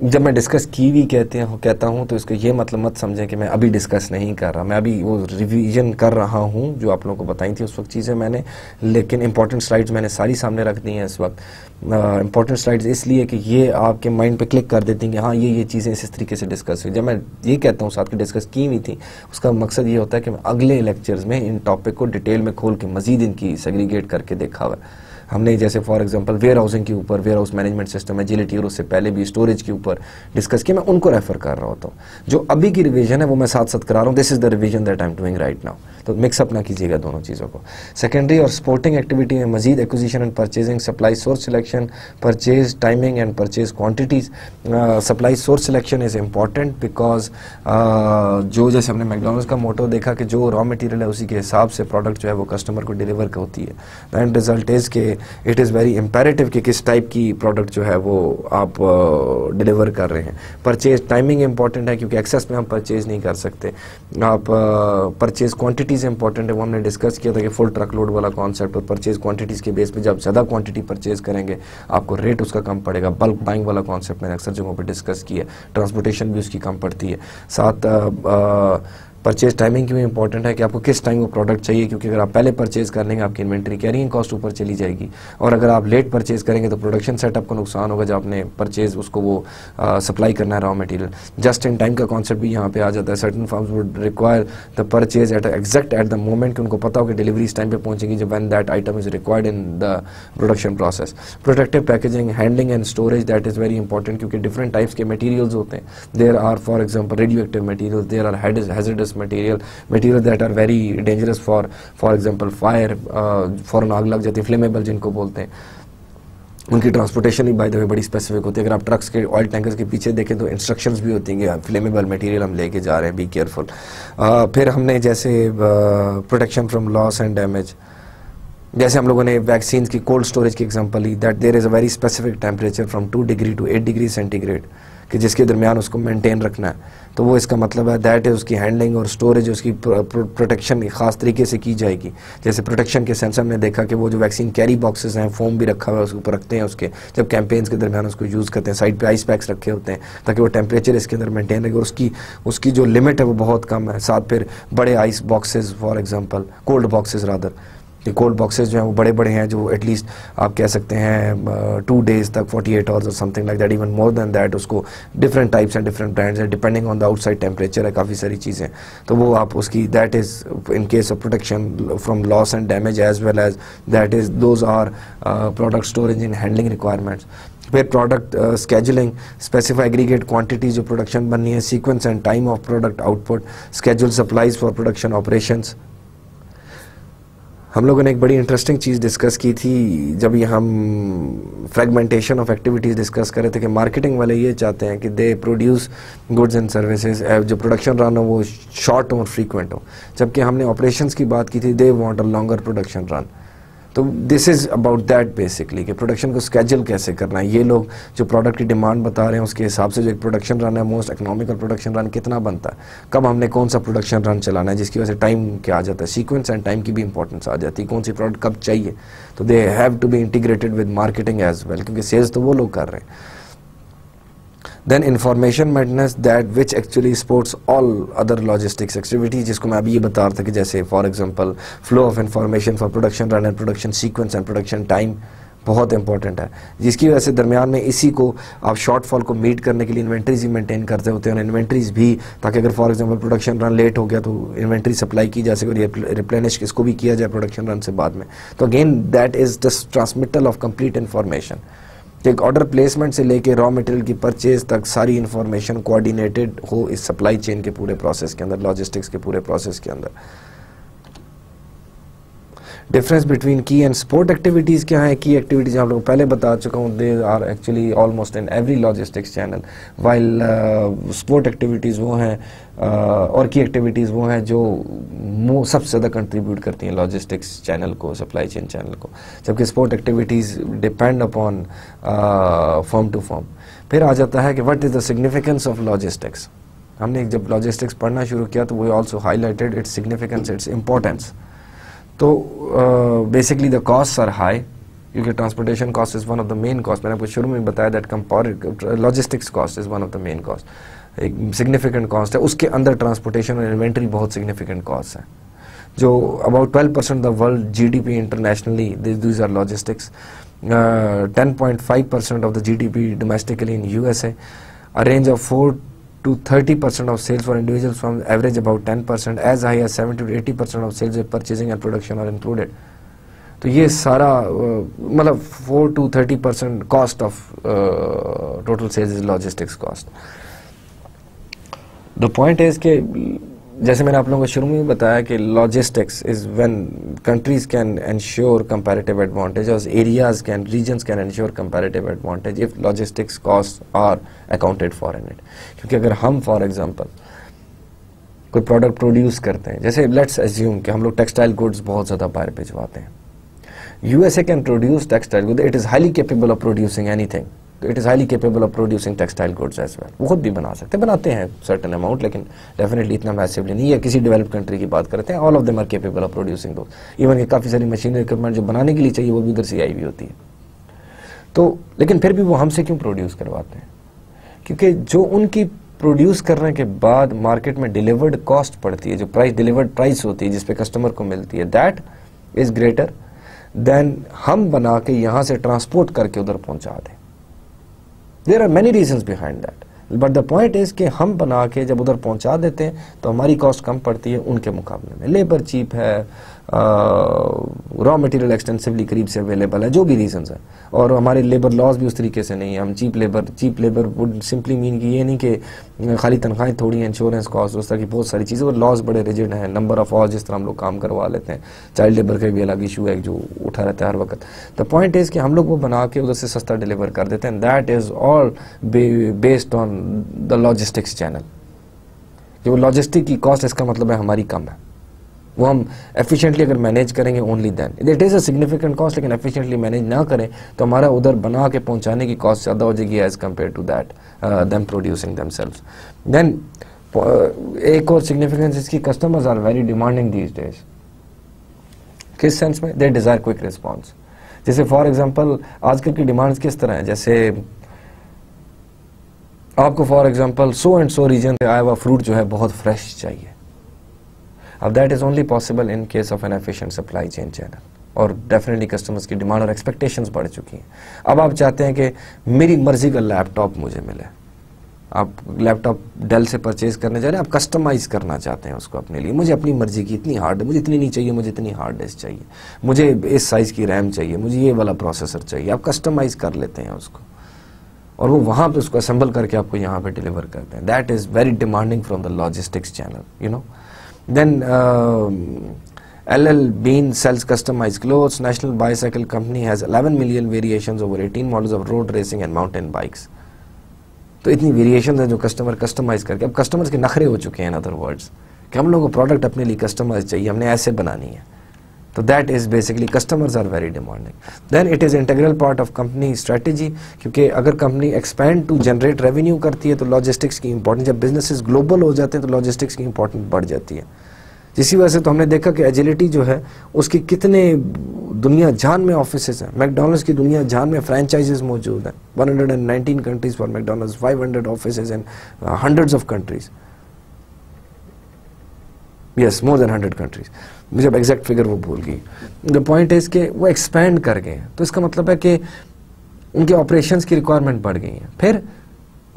जब मैं डिस्कस की भी कहते हैं, कहता हूँ तो इसको ये मतलब मत समझें कि मैं अभी डिस्कस नहीं कर रहा। मैं अभी वो रिवीजन कर रहा हूँ, जो आप लोगों को बताई थी उस वक्त चीज़ें मैंने, लेकिन इंपॉर्टेंट स्लाइड्स मैंने सारी सामने रख दी हैं इस वक्त। इंपॉर्टेंट स्लाइड्स इसलिए कि ये आपके माइंड पे क्लिक कर देती हैं कि हाँ ये ये चीज़ें इस तरीके से डिस्कस हुई। जब मैं ये कहता हूँ, साथ की डिस्कस की हुई थी, उसका मकसद ये होता है कि मैं अगले लेक्चर्स में इन टॉपिक को डिटेल में खोल के मजीद इनकी सेग्रीगेट करके देखा हुआ है। हमने जैसे फॉर एग्जांपल वेयर हाउसिंग के ऊपर warehouse management system agility और उससे पहले भी स्टोरेज के ऊपर डिस्कस किया, मैं उनको रेफर कर रहा होता हूँ। जो अभी की रिविजन है, वो मैं साथ साथ करा रहा हूँ। This is the revision that I am doing right now तो मिक्सअप ना कीजिएगा दोनों चीज़ों को। सेकेंडरी और स्पोर्टिंग एक्टिविटी में मजीद acquisition and purchasing supply source selection purchase timing and purchase quantities supply source selection is important because जो जैसे हमने मैकडोनल्ड्स का मोटो देखा कि जो रॉ मटेरियल है उसी के हिसाब से प्रोडक्ट जो है वो कस्टमर को डिलीवर होती है। एंड रिज़ल्ट इज़ के इट इज़ वेरी इम्पेरेटिव कि किस टाइप की प्रोडक्ट जो है वो आप डिलीवर कर रहे हैं। परचेज टाइमिंग इंपॉर्टेंट है क्योंकि एक्सेस में हम परचेज नहीं कर सकते। आप परचेज क्वान्टिटी क्वांटिटीज़ इंपॉर्टेंट है वो हमने डिस्कस किया था कि फुल ट्रक लोड वाला कॉन्सेप्ट और परचेज क्वांटिटीज़ के बेस पे जब ज़्यादा क्वांटिटी परचेज करेंगे आपको रेट उसका कम पड़ेगा। बल्क बाइंग वाला कॉन्सेप्ट मैंने अक्सर जगहों पर डिस्कस किया। ट्रांसपोर्टेशन भी उसकी कम पड़ती है। साथ आ, आ, परचेज टाइमिंग भी इंपॉर्टेंट है कि आपको किस टाइम वो प्रोडक्ट चाहिए? क्योंकि अगर आप पहले परचेज कर लेंगे, आपकी इन्वेंट्री कैरिंग कॉस्ट ऊपर चली जाएगी। और अगर आप लेट परचेज करेंगे तो प्रोडक्शन सेटअप को नुकसान होगा जब आपने परचेज उसको वो सप्लाई करना है raw material just in time का कॉन्सेप्ट भी यहाँ पे आ जाता है। Certain forms would require the purchase at exact at the moment कि उनको पता हो कि डिलीवरी इस टाइम पे पहुंचेगी जब when that item is required in the production process protective packaging handling and storage that is very important क्योंकि डिफरेंट टाइप्स के मटीरियल्स होते हैं। There are for example radioactive material there are hazardous material material that are very dangerous for for example fire फॉरन आग लग जाती है flammable जिनको बोलते हैं। उनकी ट्रांसपोर्टेशन भी बाय द वे बड़ी स्पेसिफिक होती है। अगर आप ट्रक्स के ऑयल टैंकर्स के पीछे देखें तो इंस्ट्रक्शंस भी होती हैं फ्लेमेबल मटेरियल हम लेके जा रहे हैं बी केयरफुल फिर हमने जैसे protection from loss and damage जैसे हम लोगों ने वैक्सीन की कोल्ड स्टोरेज की example Lee that there is a very specific temperature from two degree to eight degree centigrade कि जिसके दरमियान उसको मेंटेन रखना है। तो वो इसका मतलब है दैट इज़ उसकी हैंडलिंग और स्टोरेज उसकी प्रोटेक्शन खास तरीके से की जाएगी। जैसे प्रोटेक्शन के सेंस हमने देखा कि वो जो वैक्सीन कैरी बॉक्सेस हैं फोम भी रखा हुआ है, उसके ऊपर रखते हैं उसके। जब कैंपेन्स के दरमियान उसको यूज़ करते हैं साइड पे आइस पैक्स रखे होते हैं, ताकि वो टेम्परेचर इसके अंदर मेनटेन रहे। और उसकी उसकी जो लिमिट है वो बहुत कम है। साथ फिर बड़े ice boxes for example cold boxes rather ये कोल्ड बॉक्सेस जो हैं वो बड़े बड़े हैं जो एटलीस्ट आप कह सकते हैं टू डेज़ तक 48 एट आवर्स और something like that even more than that उसको different types and different brands हैं depending on the outside temperature है, काफ़ी सारी चीज़ें। तो वो आप उसकी that is in case of protection from loss and damage as well as that is those are product storage in handling requirements फिर product scheduling specify aggregate quantity जो प्रोडक्शन बननी है sequence and time of product output schedule supplies for production operations हम लोगों ने एक बड़ी interesting चीज़ discuss की थी, जब ये हम फ्रेगमेंटेशन ऑफ़ एक्टिविटीज़ डिस्कस कर रहे थे कि मार्केटिंग वाले ये चाहते हैं कि they produce goods and services जो प्रोडक्शन रन हो, वो शॉर्ट हो और फ्रीक्वेंट हो। जबकि हमने ऑपरेशंस की बात की थी they want a longer production run तो this is about that basically कि प्रोडक्शन को स्केजल कैसे करना है। ये लोग जो प्रोडक्ट की डिमांड बता रहे हैं, उसके हिसाब से जो एक प्रोडक्शन रन है मोस्ट इकोनॉमिकल प्रोडक्शन रन कितना बनता है? कब हमने कौन सा प्रोडक्शन रन चलाना है, जिसकी वजह से टाइम क्या आ जाता है? सीक्वेंस एंड टाइम की भी इंपॉर्टेंस आ जाती है। कौन सी प्रोडक्ट कब चाहिए? तो they have to be integrated with marketing as well क्योंकि सेल्स तो वो लोग कर रहे हैं। Then information madness that which actually supports all other logistics activities, जिसको मैं अभी ये बता रहा था कि जैसे for example flow of information for production run and production sequence and production time बहुत इंपॉर्टेंट है। जिसकी वजह से दरमियान में इसी को आप शॉर्टफॉल को मीट करने के लिए इन्वेंट्रीज ही मेंटेन करते होते हैं और इन्वेंट्रीज भी, ताकि अगर for example production run late हो गया तो इन्वेंट्री सप्लाई की जा सके और रिप्लेनिश इसको भी किया जाए प्रोडक्शन रन से बाद में। तो again that is just transmittal of complete information एक ऑर्डर प्लेसमेंट से लेके रॉ मटेरियल की परचेज तक सारी इन्फॉर्मेशन कोऑर्डिनेटेड हो इस सप्लाई चेन के पूरे प्रोसेस के अंदर लॉजिस्टिक्स के पूरे प्रोसेस के अंदर। Difference between key and support activities क्या है? की एक्टिविटीज़ आप लोग पहले बता चुका हूँ they are actually almost in every logistics channel while support activities वो हैं uh, और की एक्टिविटीज़ वो हैं जो सबसे ज़्यादा कंट्रीब्यूट करती हैं लॉजिस्टिक्स चैनल को सप्लाई चेन चैनल को. जबकि support activities depend upon form to form फिर आ जाता है कि what is the significance of logistics हमने जब लॉजिस्टिक्स पढ़ना शुरू किया तो वो also highlighted its significance its importance तो basically the cost are high क्योंकि transportation cost is one of the main cost मैंने आपको शुरू में बताया that compare logistics cost is one of the main cost एक सिग्निफिकेंट कॉस्ट है। उसके अंदर ट्रांसपोर्टेशन और इन्वेंट्री बहुत सिग्निफिकेंट कॉस्ट है। जो about twelve percent the world G D P internationally these are logistics ten point five percent of the G D P domestically in U S A range of 4 to 30% of sales for individuals from average about 10% as high as 70 to 80% of sales with purchasing and production are included. तो ये सारा मतलब four to thirty percent cost of total sales is logistics cost the point is के जैसे मैंने आप लोगों को शुरू में बताया कि logistics is when countries can ensure comparative advantage और areas can regions can ensure comparative advantage if logistics cost are accounted for in it क्योंकि अगर हम फॉर एग्जांपल कोई प्रोडक्ट प्रोड्यूस करते हैं, जैसे लेट्स एज्यूम कि हम लोग टेक्सटाइल गुड्स बहुत ज़्यादा बाहर भिजवाते हैं। USA can produce textile good it is highly capable of producing anything it is highly capable of producing textile goods as well वो खुद भी बना सकते हैं, बनाते हैं सर्टन अमाउंट लेकिन डेफिनेटली इतना मैसिवली नहीं है। किसी डेवलप कंट्री की बात करते हैं all of them are capable of producing though even ये काफ़ी सारी मशीनरी इक्विपमेंट जो बनाने के लिए चाहिए, वो भी उधर से आई हुई होती है। तो लेकिन फिर भी वो हमसे क्यों प्रोड्यूस करवाते हैं? क्योंकि जो उनकी प्रोड्यूस करने के बाद मार्केट में डिलीवर्ड कॉस्ट पड़ती है, जो प्राइस डिलीवर्ड प्राइस होती है, जिसपे कस्टमर को मिलती है दैट इज़ ग्रेटर देन हम बना के यहाँ से ट्रांसपोर्ट करके उधर पहुँचा दें। There are many reason behind that but the point is कि हम बना के जब उधर पहुँचा देते हैं तो हमारी कॉस्ट कम पड़ती है उनके मुकाबले में। लेबर चीप है रॉ मटेरियल एक्सटेंसिवली करीब से अवेलेबल है, जो भी रीजन है। और हमारे लेबर लॉज भी उस तरीके से नहीं है। हम cheap labour cheap labour would simply mean कि ये नहीं कि खाली तनख्वाहें थोड़ी हैं इंश्योरेंस कॉस्ट उस तरह की बहुत सारी चीज़ें। और लॉज बड़े रिजिड हैं। नंबर ऑफ़ ऑल जिस तरह हम लोग काम करवा लेते हैं। चाइल्ड लेबर का भी अलग इशू है जो उठा रहता है हर वक्त। द पॉइंट इज़ कि हम लोग वो बना के उधर से सस्ता डिलीवर कर देते हैं। That is all based on the logistics channel जो लॉजिस्टिक की कॉस्ट इसका मतलब है हमारी कम है। वो हम एफिशिएंटली अगर मैनेज करेंगे only then it is a significant cost लेकिन एफिशिएंटली मैनेज ना करें तो हमारा उधर बना के पहुँचाने की कॉस्ट ज़्यादा हो जाएगी as compare to that them producing them self then एक और सिग्निफिकेंस इसकी customers are very demanding these days किस सेंस में? दे डिज़ायर क्विक रिस्पॉन्स जैसे फॉर एग्ज़ाम्पल आजकल की डिमांड्स किस तरह हैं? जैसे, आपको for example so and so region से आया हुआ फ्रूट जो है बहुत फ्रेश चाहिए। अब that is only possible in case of an efficient supply chain channel और डेफिनेटली कस्टमर्स की डिमांड और एक्सपेक्टेशंस बढ़ चुकी हैं। अब आप चाहते हैं कि मेरी मर्ज़ी का लैपटॉप मुझे मिले। आप लैपटॉप डेल से परचेज करने जा रहे हैं, आप कस्टमाइज करना चाहते हैं उसको अपने लिए। मुझे अपनी मर्ज़ी की इतनी हार्ड मुझे इतनी नहीं चाहिए, मुझे इतनी हार्ड डिस्क चाहिए। मुझे इस साइज़ की रैम चाहिए, मुझे ये वाला प्रोसेसर चाहिए। आप कस्टमाइज कर लेते हैं उसको। और वो वहाँ पे उसको असेंबल करके आपको यहाँ पे डिलीवर करते हैं। That is very demanding from the logistics channel you know Then uh, LL Bean sells customized clothes. National Bicycle Company has 11 million variations over 18 models of road racing and mountain bikes. तो इतनी variation है जो customer customise करके अब customers के नखरे हो चुके हैं इन अदर वर्ड्स कि हम लोग को प्रोडक्ट अपने लिए कस्टमाइज चाहिए हमने ऐसे बनानी है तो that is basically customers are very demanding then it is integral part of company strategy क्योंकि अगर company expand to generate revenue करती है तो लॉजिस्टिक्स की इंपॉर्टेंस जब बिजनेसेस ग्लोबल हो जाते हैं तो लॉजिस्टिक्स की इंपॉर्टेंस बढ़ जाती है जिसकी वजह से तो हमने देखा कि एजिलिटी जो है उसकी कितने दुनिया जान में ऑफ़िस हैं मैकडोनल्ड्स की दुनिया जान में फ्रेंचाइजेस मौजूद हैं 119 countries for McDonald's 500 office in hundreds of countries yes more than hundred countries मुझे अब एग्जैक्ट फिगर वो भूल गई। द पॉइंट इज़ के वो एक्सपैंड कर गए। तो इसका मतलब है कि उनके ऑपरेशंस की रिक्वायरमेंट बढ़ गई है। फिर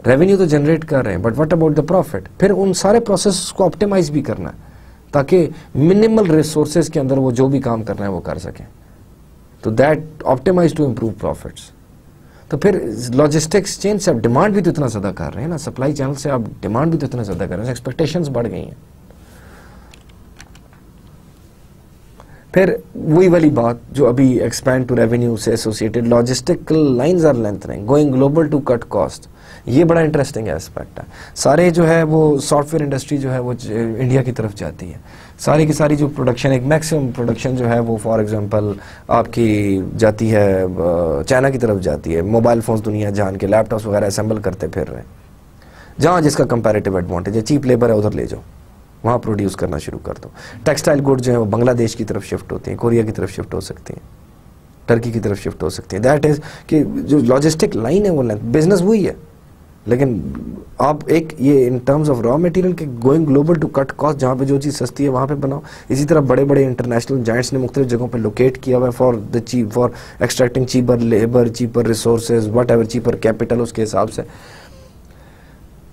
रेवेन्यू तो जनरेट कर रहे हैं but what about the profit फिर उन सारे प्रोसेस को ऑप्टिमाइज भी करना है, ताकि मिनिमल रिसोर्सेज के अंदर वो जो भी काम करना है वो कर सकें। तो that optimize to improve profits तो फिर लॉजिस्टिक्स चेन से आप डिमांड भी तो इतना ज़्यादा कर रहे हैं ना सप्लाई चैनल से आप डिमांड भी तो इतना ज़्यादा कर रहे हैं। एक्सपेक्टेशंस बढ़ गई हैं। फिर वही वाली बात जो अभी एक्सपैंड टू रेवेन्यू से associated logistical lines are lengthening going global to cut cost ये बड़ा इंटरेस्टिंग एस्पेक्ट है। सारे जो है वो सॉफ्टवेयर इंडस्ट्री जो है वो इंडिया की तरफ़ जाती है। सारी की सारी जो प्रोडक्शन एक मैक्सिमम प्रोडक्शन जो है वो फॉर एग्जांपल आपकी जाती है चाइना की तरफ़ जाती है। मोबाइल फोन्स दुनिया जान के लैपटॉप्स वगैरह असेंबल करते फिर रहे हैं। जहाँ जिसका कंपेरेटिव एडवांटेज है चीप लेबर है, उधर ले जाओ। वहाँ प्रोड्यूस करना शुरू कर दो। टेक्सटाइल गुड जो है वो बांग्लादेश की तरफ़ शिफ्ट होती हैं कोरिया की तरफ़ शिफ्ट हो सकती हैं टर्की की तरफ़ शिफ्ट हो सकती है। दैट इज़ कि जो लॉजिस्टिक लाइन है वो लाइन बिज़नेस वही है। लेकिन आप एक ये in terms of raw material के going global to cut cost जहाँ पे जो चीज़ सस्ती है, वहाँ पे बनाओ। इसी तरह बड़े बड़े इंटरनेशनल जाइंट्स ने मुख्तलिफ़ जगहों पे लोकेट किया हुआ है for the cheap for extracting cheaper labour cheaper resources whatever cheaper capital उसके हिसाब से।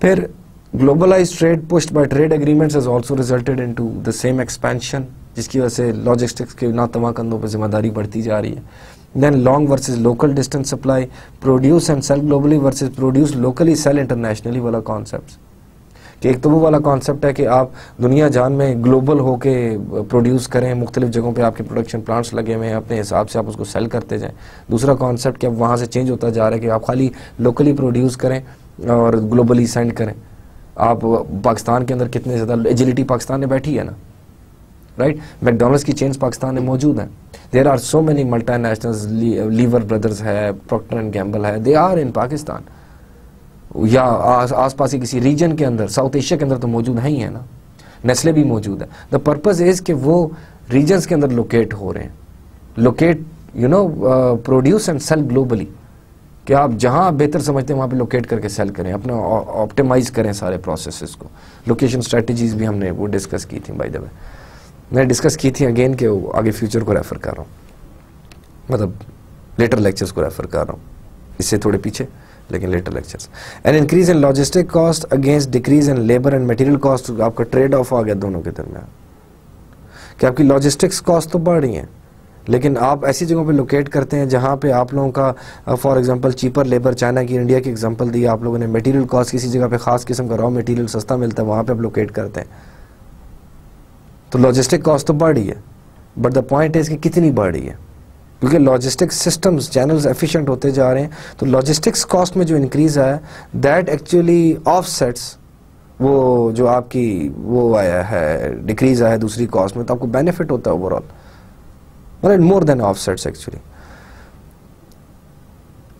फिर Globalized trade pushed by trade agreements has also resulted into the same expansion, जिसकी वजह से लॉजिस्टिक्स के ना तमा कंधों पर ज़िम्मेदारी बढ़ती जा रही है। Then long versus local distance supply produce and sell globally versus produce locally sell internationally वाला कॉन्सेप्ट कि एक तो वो वाला कॉन्सेप्ट है कि आप दुनिया जान में ग्लोबल होके प्रोड्यूस करें, मुख्तलिफ़ जगहों पे आपके प्रोडक्शन प्लांट्स लगे हुए हैं, अपने हिसाब से आप उसको सेल करते जाएँ। दूसरा कॉन्सेप्ट कि अब वहाँ से चेंज होता जा रहा है कि आप खाली लोकली प्रोड्यूस करें और ग्लोबली सेंड करें। आप पाकिस्तान के अंदर कितने ज़्यादा एजिलिटी पाकिस्तान में बैठी है ना? राइट मैकडोनल्ड्स की चेंज पाकिस्तान में मौजूद हैं। There are so many multi national Lever Brothers है प्रॉक्टर एंड गैम्बल है दे आर इन पाकिस्तान या आस, पास ही किसी रीजन के अंदर साउथ एशिया के अंदर तो मौजूद है ही है ना? नेस्ले भी मौजूद है। द पर्पज इज़ कि वो रीजन्स के अंदर लोकेट हो रहे हैं। Locate you know produce and sell globally कि आप जहाँ बेहतर समझते हैं, वहाँ पे लोकेट करके सेल करें, अपना ऑप्टिमाइज करें सारे प्रोसेसेस को। लोकेशन स्ट्रेटजीज भी हमने वो डिस्कस की थी बाय द वे मैंने डिस्कस की थी अगेन कि आगे फ्यूचर को रेफर कर रहा हूँ। मतलब लेटर लेक्चर्स को रेफर कर रहा हूँ। इससे थोड़े पीछे, लेकिन later lectures an increase in logistic cost against decrease in labour and material cost आपका ट्रेड ऑफ़ आ गया दोनों के दरमियान। कि आपकी लॉजिस्टिक्स कॉस्ट तो बढ़ रही हैं। लेकिन आप ऐसी जगहों पे लोकेट करते हैं जहाँ पे आप लोगों का for example cheaper labour China की इंडिया की एग्जांपल दी, आप लोगों ने मटेरियल कॉस्ट किसी जगह पे खास किस्म का रॉ मटेरियल सस्ता मिलता है, वहाँ पे आप लोकेट करते हैं। तो लॉजिस्टिक कॉस्ट तो बढ़ है बट द पॉइंट इज़ कि कितनी बढ़ रही है। क्योंकि लॉजिस्टिक सिस्टम्स चैनल्स एफिशिएंट होते जा रहे हैं तो लॉजिस्टिक्स कॉस्ट में जो इंक्रीज आया दैट एक्चुअली ऑफ़ वो, जो आपकी वो आया है डिक्रीज आया है दूसरी कॉस्ट में तो आपको बेनिफिट होता है overall well, more than offsets actually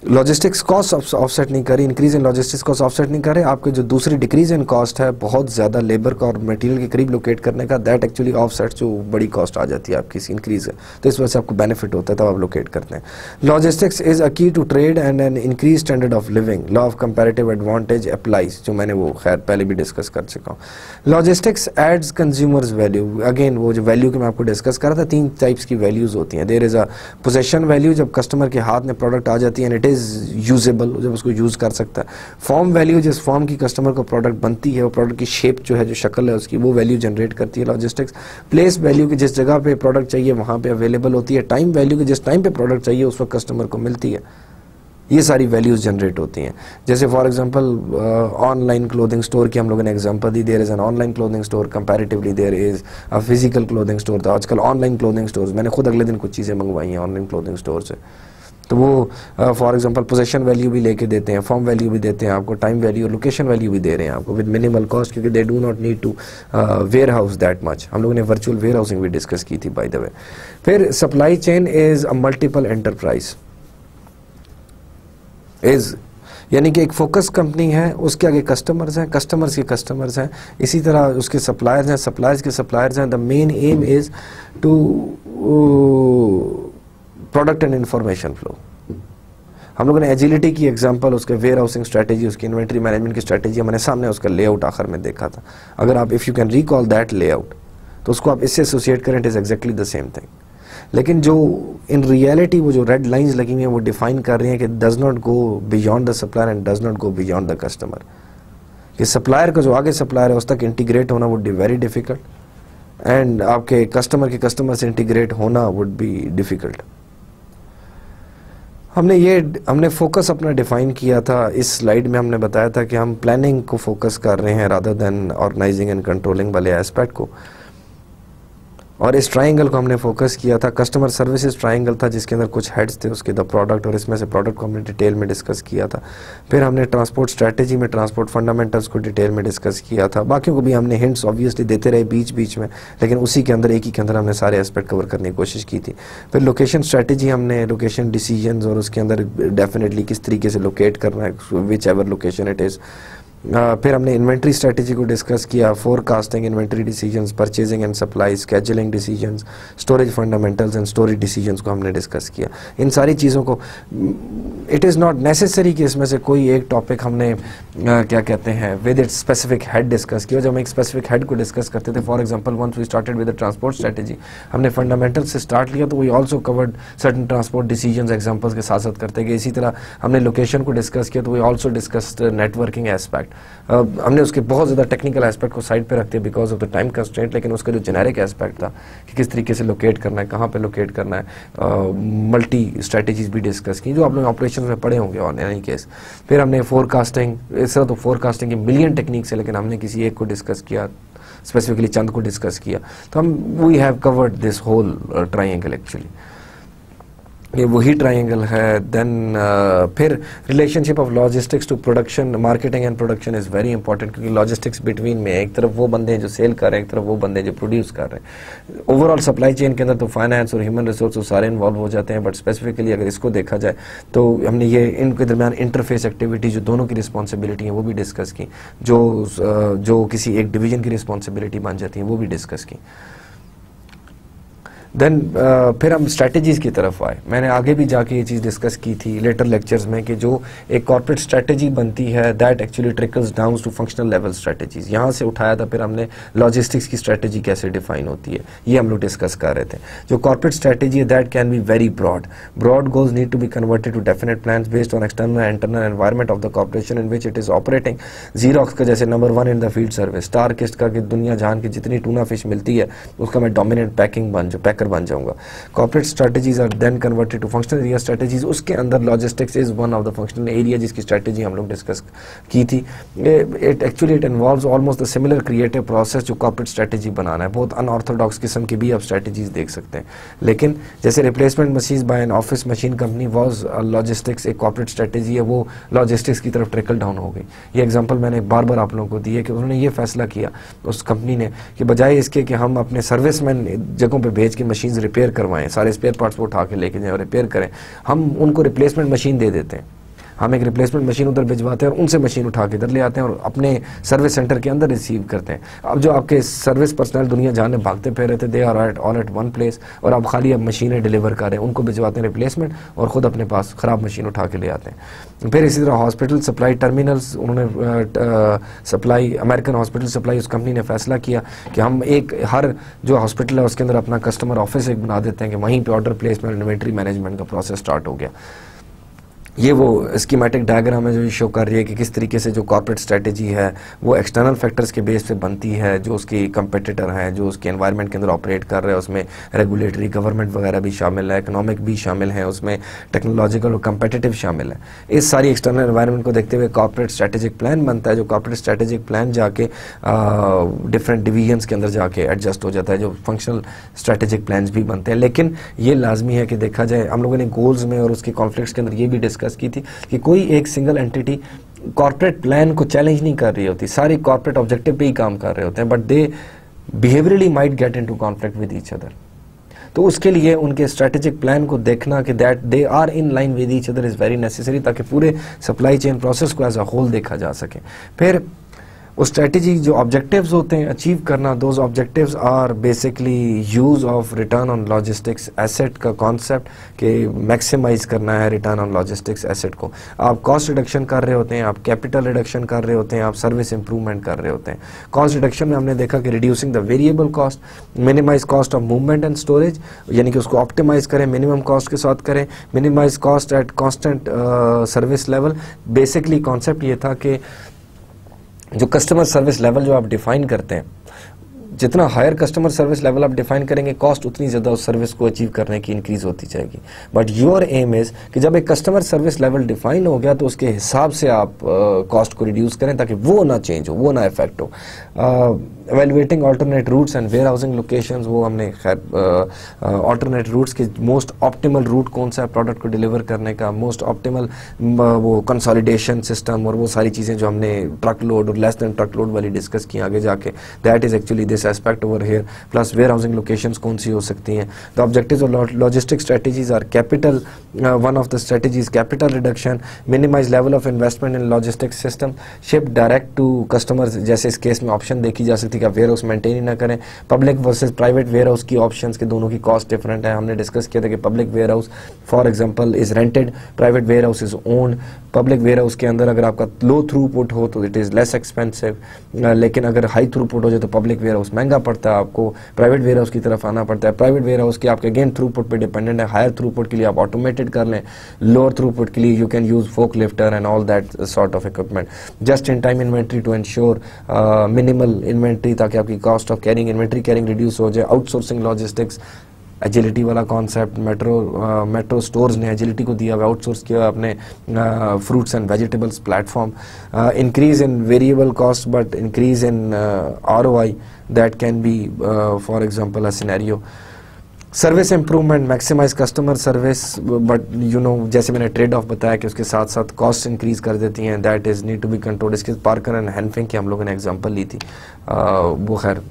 logistics cost offset नहीं करी increase in logistics cost offset नहीं करे, आपके जो दूसरी डिक्रीज इन कॉस्ट है, बहुत ज़्यादा लेबर का और मटेरियल के करीब लोकेट करने का दैट एक्चुअली ऑफसेट जो बड़ी कॉस्ट आ जाती है आपकी इंक्रीज तो इस वजह से आपको बेनिफिट होता है तब आप लोकेट करते हैं। Logistics is a key to trade and an increase standard of living law of comparative advantage applies जो मैंने वो खैर पहले भी डिस्कस कर चुका हूँ। Logistics adds consumers value again वो जो वैल्यू की मैं आपको डिस्कस कर था, तीन टाइप्स की वैल्यूज़ होती हैं। There is a possession value जब कस्टमर के हाथ में प्रोडक्ट आ जाती है एंड इट इज़ यूजेबल जब उसको यूज़ कर सकता है। फॉर्म वैल्यू जिस फॉर्म की कस्टमर को प्रोडक्ट बनती है, वो प्रोडक्ट की शेप जो है, जो शक्ल है, उसकी वो वैल्यू जनरेट करती है लॉजिस्टिक्स प्लेस वैल्यू की जिस जगह पे प्रोडक्ट चाहिए, वहाँ पे अवेलेबल होती है। टाइम वैल्यू की जिस टाइम पे प्रोडक्ट चाहिए, उस वक्त कस्टमर को मिलती है। ये सारी वैल्यूज़ जनरेट होती हैं। जैसे for example online clothing store की हम लोगों ने example the. There is an online clothing store comparatively there is a physical clothing store था आजकल ऑनलाइन क्लोथिंग स्टोर मैंने खुद अगले दिन कुछ चीज़ें मंगवाई हैं ऑनलाइन क्लोथिंग स्टोर से। तो वो फॉर एग्जांपल पोजीशन वैल्यू भी लेके देते हैं फॉर्म वैल्यू भी देते हैं आपको टाइम वैल्यू लोकेशन वैल्यू भी दे रहे हैं आपको विद मिनिमल कॉस्ट क्योंकि they do not need to warehouse that much हम लोगों ने वर्चुअल वेयर हाउसिंग भी डिस्कस की थी बाय द वे फिर supply chain is a multiple enterprise is यानी कि एक फोकस कंपनी है, उसके आगे कस्टमर्स हैं कस्टमर्स के कस्टमर्स हैं, इसी तरह उसके सप्लायर्स हैं सप्लायर्स के सप्लायर्स हैं the main aim is to product and information flow हम लोगों ने एजिलिटी की एग्जांपल उसके वेयर हाउसिंग स्ट्रेटेजी उसकी इन्वेंट्री मैनेजमेंट की स्ट्रेटेजी हमारे सामने उसका लेआउट आखिर में देखा था। अगर आप if you can recall that layout तो उसको आप इससे एसोसिएट करें it is exactly the same thing लेकिन जो इन रियलिटी वो जो रेड लाइंस लगी हुई हैं, वो डिफाइन कर रही हैं कि does not go beyond the supplier and does not go beyond the customer कि सप्लायर का जो आगे सप्लायर है, उस तक इंटीग्रेट होना would be very difficult and आपके कस्टमर के कस्टमर से इंटीग्रेट होना वुड बी डिफ़िकल्ट हमने ये, हमने फोकस अपना डिफाइन किया था। इस स्लाइड में हमने बताया था कि हम प्लानिंग को फोकस कर रहे हैं rather than organising and controlling वाले एस्पेक्ट को। और इस ट्राइंगल को हमने फोकस किया था। कस्टमर सर्विसेज़ ट्राइंगल था, जिसके अंदर कुछ हेड्स थे, उसके द प्रोडक्ट और इसमें से प्रोडक्ट को हमने डिटेल में डिस्कस किया था। फिर हमने ट्रांसपोर्ट स्ट्रेटेजी में ट्रांसपोर्ट फंडामेंटल्स को डिटेल में डिस्कस किया था। बाकियों को भी हमने हिंट्स ऑब्वियसली देते रहे बीच बीच में, लेकिन उसी के अंदर एक ही के अंदर हमने सारे एस्पेक्ट कवर करने की कोशिश की थी। फिर लोकेशन स्ट्रैटेजी हमने लोकेशन डिसीज़न और उसके अंदर डेफिनेटली किस तरीके से लोकेट करना है whichever location it is फिर हमने इन्वेंट्री स्ट्रेटजी को डिस्कस किया forecasting inventory decisions purchasing and supply scheduling decisions storage fundamentals and storage decisions को हमने डिस्कस किया। इन सारी चीज़ों को इट इज़ नॉट नेसेसरी कि इसमें से कोई एक टॉपिक हमने uh, क्या कहते हैं with it specific head discuss किया। जब हम एक स्पेसिफिक हेड को डिस्कस करते थे for example once we started with transport strategy हमने फंडामेंटल से स्टार्ट लिया तो we also covered certain transport decision examples के साथ साथ करते गए। इसी तरह हमने लोकेशन को डिस्कस किया तो we also discuss networking aspect हमने उसके बहुत ज़्यादा टेक्निकल एस्पेक्ट को साइड पे रखते because of the time constant लेकिन उसका जो जेनेरिक एस्पेक्ट था कि किस तरीके से लोकेट करना है कहाँ पे लोकेट करना है मल्टी uh, स्ट्रेटजीज भी डिस्कस की जो आप लोग ऑपरेशन में पढ़े होंगे ऑन एनी केस फिर हमने फोरकास्टिंग इस तरह तो फोरकास्टिंग की मिलियन टेक्निक्स है लेकिन हमने किसी एक को डिस्कस किया स्पेसिफिकली चंद को डिस्कस किया. तो हम we have covered this whole triangle actually ये वही ट्राइंगल है देन uh, फिर relationship of logistics to production marketing and production is very important क्योंकि लॉजिस्टिक्स बिटवीन में एक तरफ़ वो बंदे हैं जो सेल कर रहे हैं एक तरफ़ वो बंदे हैं जो प्रोड्यूस कर रहे हैं। ओवरऑल सप्लाई चेन के अंदर तो फाइनेंस और ह्यूमन रिसोर्स सारे इन्वॉल्व हो जाते हैं बट स्पेसिफिकली अगर इसको देखा जाए तो हमने ये इनके दरमियान इंटरफेस एक्टिविटी जो दोनों की रिस्पॉन्सिबिलिटी है वो भी डिस्कस की। जो uh, जो किसी एक डिवीज़न की रिस्पॉन्सिबिलिटी बन जाती है वो भी डिस्कस की। देन uh, फिर हम स्ट्रेटजीज़ की तरफ़ आए। मैंने आगे भी जाके ये चीज़ डिस्कस की थी लेटर लेक्चर्स में कि जो एक कॉर्पोरेट स्ट्रेटजी बनती है that actually trickles down to functional level strategies यहाँ से उठाया था फिर हमने लॉजिस्टिक्स की स्ट्रेटजी कैसे डिफाइन होती है ये हम लोग डिस्कस कर रहे थे। जो कॉर्पोरेट स्ट्रेटजी है that can be very broad broad goals need to be converted to definite plan based on external and internal environment of the corporation in which it is operating Xerox का जैसे number one in the field service star KIST का कि दुनिया जान की जितनी tuna fish मिलती है उसका मैं डोमिनेंट पैकिंग बन जो पैकर बन जाऊँगा। Corporate strategies are then converted to functional area strategies उसके अंदर logistics is one of the functional area जिसकी स्ट्रेटजी हम लोग डिस्कस की थी। It actually it involve almost the similar creative process जो कॉर्पोरेट स्ट्रेटजी बनाना है। बहुत अनऑर्थोडॉक्स किस्म की भी आप स्ट्रेटजीज देख सकते हैं। लेकिन जैसे replacement machine by an office machine company was logistics एक कॉर्पोरेट स्ट्रेटजी है, वो लॉजिस्टिक्स की तरफ़ ट्रिकल डाउन हो गई। ये एग्ज़ाम्पल मैंने बार बार आप लोगों को दी है कि उन्होंने ये फैसला किया उस कंपनी ने कि बजाय इसके कि हम अपने सर्विसमैन जगहों पर भेज के मशीन रिपेयर करवाएँ, सारे स्पेयर पार्ट्स वो उठा के लेके जाएँ और रिपेयर करें। हम उनको रिप्लेसमेंट मशीन दे देते हैं। हम एक रिप्लेसमेंट मशीन उधर भिजवाते हैं और उनसे मशीन उठा के इधर ले आते हैं और अपने सर्विस सेंटर के अंदर रिसीव करते हैं। अब जो आपके सर्विस पर्सनल दुनिया जाने भागते फिर रहे थे they are at all at one place और आप खाली अब मशीनें डिलीवर कर रहे हैं, उनको भिजवाते हैं रिप्लेसमेंट और ख़ुद अपने पास ख़राब मशीन उठा के ले आते हैं। फिर इसी तरह हॉस्पिटल सप्लाई टर्मिनल्स उन्होंने सप्लाई अमेरिकन हॉस्पिटल सप्लाई उस कंपनी ने फैसला किया कि हम एक, हर जो हॉस्पिटल है उसके अंदर अपना कस्टमर ऑफ़िस एक बना देते हैं कि वहीं पर ऑर्डर प्लेसमेंट इन्वेंट्री मैनेजमेंट का प्रोसेस स्टार्ट हो गया। ये वो स्कीमेटिक डायग्राम है जो शो कर रही है कि किस तरीके से जो कॉर्पोरेट स्ट्रेटजी है, वो एक्सटर्नल फैक्टर्स के बेस पे बनती है, जो उसकी कंपटीटर हैं, जो उसके एनवायरनमेंट के अंदर ऑपरेट कर रहे हैं, उसमें रेगुलेटरी गवर्नमेंट वगैरह भी शामिल है इकोनॉमिक भी शामिल है, उसमें टेक्नोलॉजिकल और कंपटिटिव शामिल है। इस सारी एक्सटर्नल एनवायरनमेंट को देखते हुए कॉर्पोरेट स्ट्रेटेजिक प्लान बनता है, जो कॉर्पोरेट स्ट्रेटेजिक प्लान जाके डिफरेंट डिवीजन्स के अंदर जाके एडजस्ट हो जाता है, जो फंक्शनल स्ट्रेटेजिक प्लान भी बनते हैं। लेकिन ये लाजमी है कि देखा जाए, हम लोगों ने गोल्स में और उसके कॉन्फ्लिक्ट के अंदर ये भी डिस्कस डिस्कस की थी कि कोई एक सिंगल एंटिटी कॉर्पोरेट प्लान को चैलेंज नहीं कर रही होती, सारी कॉर्पोरेट ऑब्जेक्टिव पे ही काम कर रहे होते हैं but they behaviourally might get into conflict with each other तो उसके लिए उनके स्ट्रेटेजिक प्लान को देखना कि that they are in line with each other is very necessary ताकि पूरे सप्लाई चेन प्रोसेस को एज अ होल देखा जा सके। फिर वो स्ट्रेटजी जो ऑब्जेक्टिव्स होते हैं अचीव करना those objectives are basically use of return on logistics asset का कॉन्सेप्ट कि मैक्सिमाइज करना है रिटर्न ऑन लॉजिस्टिक्स एसेट को। आप कॉस्ट रिडक्शन कर रहे होते हैं, आप कैपिटल रिडक्शन कर रहे होते हैं, आप सर्विस इंप्रूवमेंट कर रहे होते हैं। कॉस्ट रिडक्शन में हमने देखा कि reducing the variable cost minimise cost of movement and storage यानी कि उसको ऑप्टिमाइज करें मिनिमम कॉस्ट के साथ करें। Minimise cost at constant service level basically concept ये था कि जो कस्टमर सर्विस लेवल जो आप डिफाइन करते हैं जितना हायर कस्टमर सर्विस लेवल आप डिफाइन करेंगे कॉस्ट उतनी ज़्यादा उस सर्विस को अचीव करने की इंक्रीज होती जाएगी। बट योर एम इज़ कि जब एक कस्टमर सर्विस लेवल डिफाइन हो गया तो उसके हिसाब से आप कॉस्ट uh, को रिड्यूस करें ताकि वो ना चेंज हो वो ना इफ़ेक्ट हो। Evaluating alternate routes and warehousing location वो हमने खैर ऑल्टरनेट रूट्स के मोस्ट ऑप्टिमल रूट कौन सा है प्रोडक्ट को डिलीवर करने का मोस्ट ऑप्टिमल वो कंसोलिडेशन सिस्टम और वो सारी चीज़ें जो हमने ट्रक लोड और लेस देन ट्रक लोड वाली डिस्कस की आगे जाके that is actually this aspect over here plus warehousing location कौन सी हो सकती हैं? The objective of logistic strategies are capital one of the strategies capital reduction minimise level of investment in logistic system ship direct to customers जैसे इस case में option देखी जा सकती है कि वेयर हाउस मेंटेन ही ना करें। Public versus private warehouse की ऑप्शन के दोनों की कॉस्ट डिफरेंट है। हमने डिस्कस किया था कि public warehouse for example is rented private warehouse is owned public warehouse के अंदर अगर आपका लो थ्रू पुट हो तो इट इज़ लेस एक्सपेंसिव लेकिन अगर हाई थ्रू पुट हो जाए तो पब्लिक वेयर हाउस महँगा पड़ता है आपको। प्राइवेट वेयर हाउस की तरफ़ आना पड़ता है। प्राइवेट वेयर हाउस की आपके अगेन थ्रू पुट पर डिपेंडेंट है। हायर थ्रू पुट के लिए आप ऑटोमेटेड कर लें। लोअर थ्रू पुट के लिए you can use fork lifter and all that sort of equipment just in time inventory to ensure minimal inventory ताकि आपकी cost of carrying inventory carrying reduce हो जाए। आउटसोर्सिंग लॉजिस्टिक्स एजिलिटी वाला concept metro metro stores ने agility को दिया हुआ outsource किया अपने fruits and vegetables platform increase in variable cost but increase in R O I that can be for example a scenario service improvement maximize customer service but you know जैसे मैंने trade off बताया कि उसके साथ साथ cost increase कर देती हैं that is need to be control इसके पार्कर एंड हैंडफिंग की हम लोगों ने एग्जांपल ली थी। वो खैर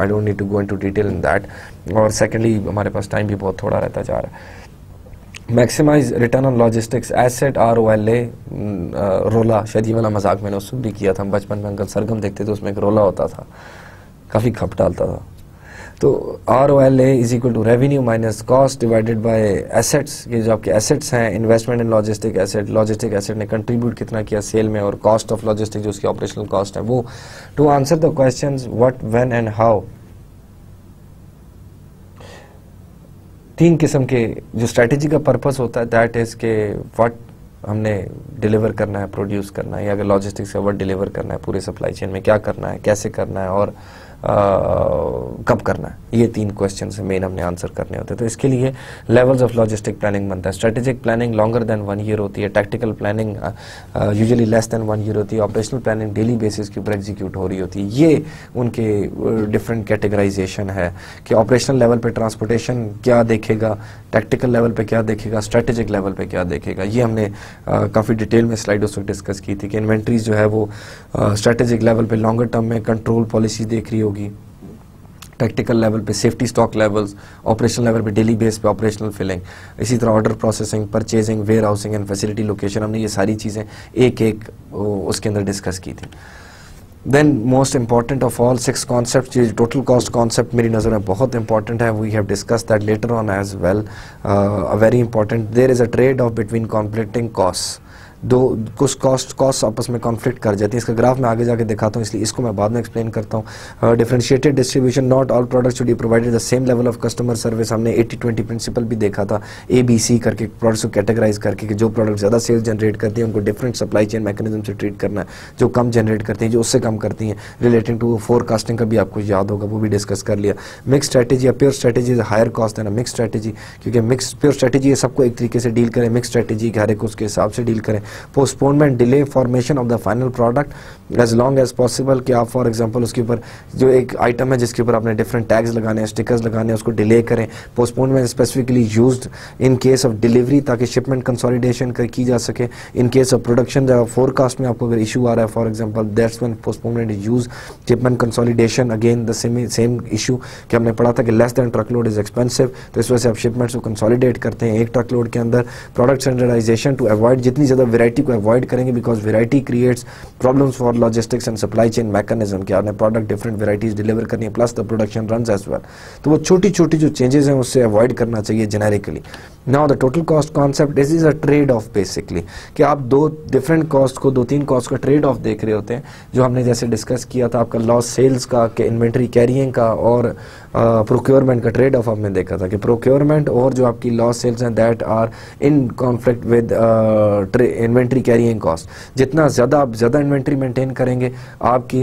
I don't need to go into detail in that और सेकेंडली हमारे पास टाइम भी बहुत थोड़ा रहता जा रहा है। Maximise return on logistics asset R O L A ROLA, शायद ये वाला मज़ाक मैंने उसमें भी किया था। बचपन में अंकल सरगम देखते थे, उसमें एक रोला होता था। काफ़ी खप डालता था। तो R O L A is equal to revenue minus cost divided by assets ये जो आपके एसेट्स हैं investment in logistic asset logistic asset ने कंट्रीब्यूट कितना किया सेल में और कॉस्ट ऑफ़ लॉजिस्टिक जो उसकी ऑपरेशनल कॉस्ट है, वो to answer the question what when and how तीन किस्म के जो स्ट्रेटेजी का पर्पस होता है दैट इज़ के व्हाट हमने डिलीवर करना है प्रोड्यूस करना है, या अगर लॉजिस्टिक्स का वर्ड डिलीवर करना है, पूरे सप्लाई चेन में क्या करना है, कैसे करना है, और कब करना है? ये तीन क्वेश्चन मेन हमने आंसर करने होते हैं। तो इसके लिए लेवल्स ऑफ़ लॉजिस्टिक प्लानिंग बनता है। Strategic planning longer than one year होती है। Tactical planning usually less than one year होती है। ऑपरेशनल प्लानिंग डेली बेसिस के ऊपर एग्जीक्यूट हो रही होती है। ये उनके डिफरेंट कैटेगराइजेशन है कि ऑपरेशनल लेवल पे ट्रांसपोर्टेशन क्या देखेगा टैक्टिकल लेवल पे क्या देखेगा स्ट्रेटेजिक लेवल पे क्या देखेगा। ये हमने काफ़ी डिटेल में स्लाइड उस डिस्कस की थी कि इन्वेंट्रीज जो है वो स्ट्रेटेजिक लेवल पे लॉन्गर टर्म में कंट्रोल पॉलिसी देख रही होगी। टैक्टिकल लेवल पे safety stock levels operational level पे डेली बेस पे ऑपरेशनल फिलिंग इसी तरह order processing purchasing warehousing and facility location हमने ये सारी चीज़ें एक एक उसके अंदर डिस्कस की थी। Then most important of all six concept total cost concept मेरी नज़र में बहुत इंपॉर्टेंट है we have discuss that later on as well very important there is a trade off between conflicting cost दो, कुछ कॉस्ट कॉस्ट आपस में conflict कर जाती है। इसका ग्राफ मैं आगे जाके दिखाता हूँ, इसलिए इसको मैं बाद में एक्सप्लेन करता हूँ। Differentiated distribution not all products should be provided the same level of customer service हमने 80 20 प्रिंसिपल भी देखा था ए बी सी करके प्रोडक्ट्स को कैटेगराइज करके कि जो प्रोडक्ट ज़्यादा सेल्स जनरेट करती हैं, उनको डिफरेंट सप्लाई चेन मैकेनिज्म से ट्रीट करना है, जो कम जनरेट करती हैं, जो उससे कम करती हैं। रिलेटिंग टू फोरकास्टिंग का भी आपको याद होगा, वो भी डिस्कस कर लिया। मिक्स स्ट्रेटेजी या pure strategy is higher cost है ना मिक्स स्ट्रेटेजी क्योंकि मिक्स प्योर स्ट्रेटेजी सबको एक तरीके से डील करें। मिक्स स्ट्रेटेजी हर एक उसके हिसाब से डील करें। Postponement and delay formation of the final product as long as possible कि आप फॉर एग्ज़ाम्पल उसके ऊपर जो एक आइटम है जिसके ऊपर आपने डिफरेंट टैग्स लगाने हैं स्टिकर्स लगाने हैं, उसको डिले करें postponement specifically use in case of delivery ताकि शिपमेंट कंसोलिडेशन की जा सके। In case of production forecast में आपको अगर इशू आ रहा है for example that's one postponement use shipment consolidation again the same same issue कि हमने पढ़ा था कि less than truck load is expensive तो इस वजह से आप शिपमेंट्स को कंसोलिडेट करते हैं एक ट्रक लोड के अंदर। प्रोडक्ट स्टैंडर्डाइजेशन टू अवॉइड जितनी ज़्यादा वेराइटी को अवॉइड करेंगे because variety creates problems for logistics and supply chain mechanism कि आपने प्रोडक्ट डिफरेंट वेराइटीज डिलीवर करनी है plus the production run as well तो वो छोटी छोटी जो चेंजेस हैं, उससे अवॉइड करना चाहिए generically now the total cost concept is is a trade off basically कि आप दो डिफरेंट कॉस्ट को, दो तीन कॉस्ट का ट्रेड ऑफ़ देख रहे होते हैं, जो हमने जैसे डिस्कस किया था, आपका लॉस सेल्स का, कि इन्वेंट्री कैरियंग का और प्रोक्योरमेंट का ट्रेड ऑफ़ हमने देखा था कि प्रोक्योरमेंट और जो आपकी लॉस सेल्स हैं that are in conflict with inventory carrying cost जितना ज़्यादा आप, ज़्यादा इन्वेंट्री मेंटेन करेंगे, आपकी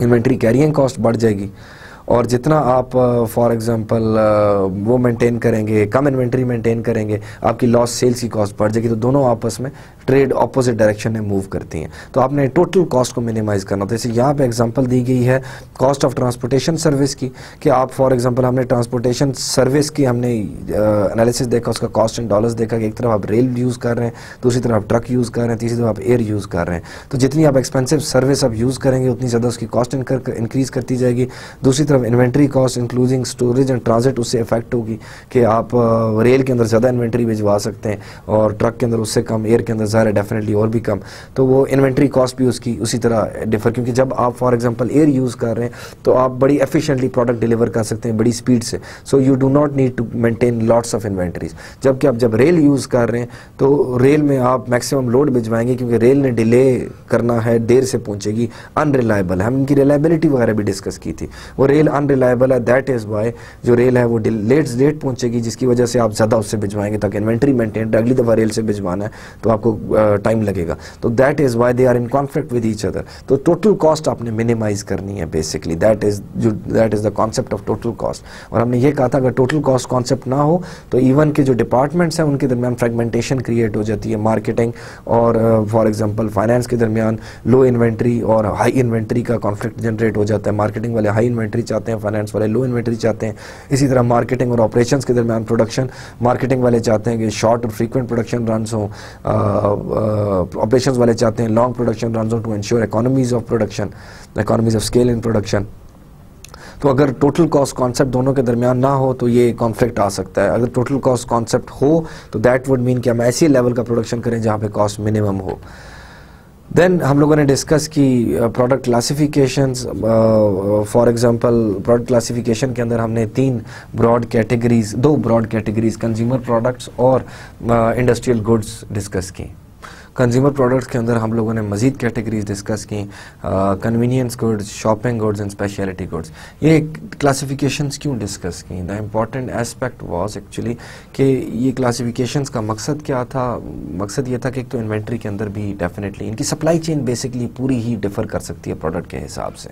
इन्वेंट्री कैरियंग कॉस्ट बढ़ जाएगी। और जितना आप फॉर एग्जांपल वो मेंटेन करेंगे, कम इन्वेंट्री मेंटेन करेंगे, आपकी लॉस सेल्स की कॉस्ट बढ़ जाएगी तो दोनों आपस में ट्रेड ऑपोजिट डायरेक्शन में मूव करती हैं। तो आपने टोटल कॉस्ट को मिनिमाइज करना। तो जैसे यहाँ पे एग्जांपल दी गई है कॉस्ट ऑफ़ ट्रांसपोर्टेशन सर्विस की, कि आप फॉर एग्जांपल हमने ट्रांसपोर्टेशन सर्विस की हमने एनालिसिस देखा, उसका कॉस्ट इन डॉलर्स देखा कि एक तरफ़ आप रेल यूज़ कर रहे हैं, दूसरी तरफ़ आप ट्रक यूज़ कर रहे हैं, तीसरी तरफ़ आप एयर यूज़ कर रहे हैं। तो जितनी आप एक्सपेंसिव सर्विस आप यूज़ करेंगे, उतनी ज़्यादा उसकी कॉस्ट इंक्रीज करती जाएगी। दूसरी तरफ़ inventory cost including storage and transit उससे इफ़ेक्ट होगी कि आप रेल के अंदर ज़्यादा इन्वेंट्री भिजवा सकते हैं और ट्रक के अंदर उससे कम एयर के अंदर ज़्यादा डेफिनेटली और भी कम। तो वो इन्वेंट्री कॉस्ट भी उसकी उसी तरह डिफर क्योंकि जब आप फॉर एग्ज़ाम्पल एयर यूज़ कर रहे हैं तो आप बड़ी एफिशिएंटली प्रोडक्ट डिलीवर कर सकते हैं बड़ी स्पीड से। So you do not need to maintain lots of inventories जबकि आप जब रेल यूज़ कर रहे हैं तो रेल में आप मैक्सिमम लोड भिजवाएँगे, क्योंकि रेल ने डिले करना है, देर से पहुंचेगी अनरिलायबल है। हम इनकी रिलायबिलिटी वगैरह भी डिस्कस की थी। वो रेल अनरिलायबल है दैट इज़ वाई जो रेल है, वो लेट लेट पहुंचेगी, जिसकी वजह से आप ज़्यादा उससे भिजवाएँगे, ताकि इन्वेंट्री मेंटेन अगली दफ़ा रेल से भिजवाना है तो आपको टाइम लगेगा। तो that is why they are in conflict with each other तो टोटल कॉस्ट आपने मिनिमाइज करनी है बेसिकली दैट इज़ जो that is the concept of total cost और हमने ये कहा था, अगर टोटल कॉस्ट कॉन्सेप्ट ना हो तो इवन के जो डिपार्टमेंट्स हैं, उनके दरमियान फ्रेगमेंटेशन क्रिएट हो जाती है। मार्केटिंग और फॉर एग्ज़ाम्पल फाइनेंस के दरमियान लो इन्वेंट्री और हाई इन्वेंट्री का कॉन्फ्लिक्ट जनरेट हो जाता है। मार्केटिंग वाले हाई इन्वेंट्री चाहते हैं फाइनेंस वाले लो इन्वेंट्री चाहते हैं। इसी तरह मार्केटिंग और ऑपरेशन के दरमियान प्रोडक्शन मार्केटिंग वाले चाहते हैं कि शॉर्ट और फ्रीक्वेंट प्रोडक्शन रन हों। ऑपरेशंस वाले चाहते हैं long production run to ensure economies of production economies of scale in production तो अगर टोटल कॉस्ट कॉन्सेप्ट दोनों के दरमियान ना हो तो ये कॉन्फ्लिक्ट आ सकता है। अगर टोटल कॉस्ट कॉन्सेप्ट हो तो दैट वुड मीन कि हम ऐसे लेवल का प्रोडक्शन करें जहाँ पे कॉस्ट मिनिमम हो। देन हम लोगों ने डिस्कस की product classification for example product classification के अंदर हमने तीन ब्रॉड कैटेगरीज दो ब्रॉड कैटेगरीज कंज्यूमर प्रोडक्ट्स और इंडस्ट्रियल गुड्स डिस्कस की। कंज्यूमर प्रोडक्ट्स के अंदर हम लोगों ने मजीद कैटेगरीज डिस्कस की convenience goods shopping goods and specialty goods ये क्लासिफिकेशंस क्यों डिस्कस की? The important aspect was actually कि ये क्लासिफिकेशंस का मकसद क्या था? मकसद ये था कि एक तो इन्वेंट्री के अंदर भी डेफिनेटली इनकी सप्लाई चेन बेसिकली पूरी ही डिफर कर सकती है प्रोडक्ट के हिसाब से।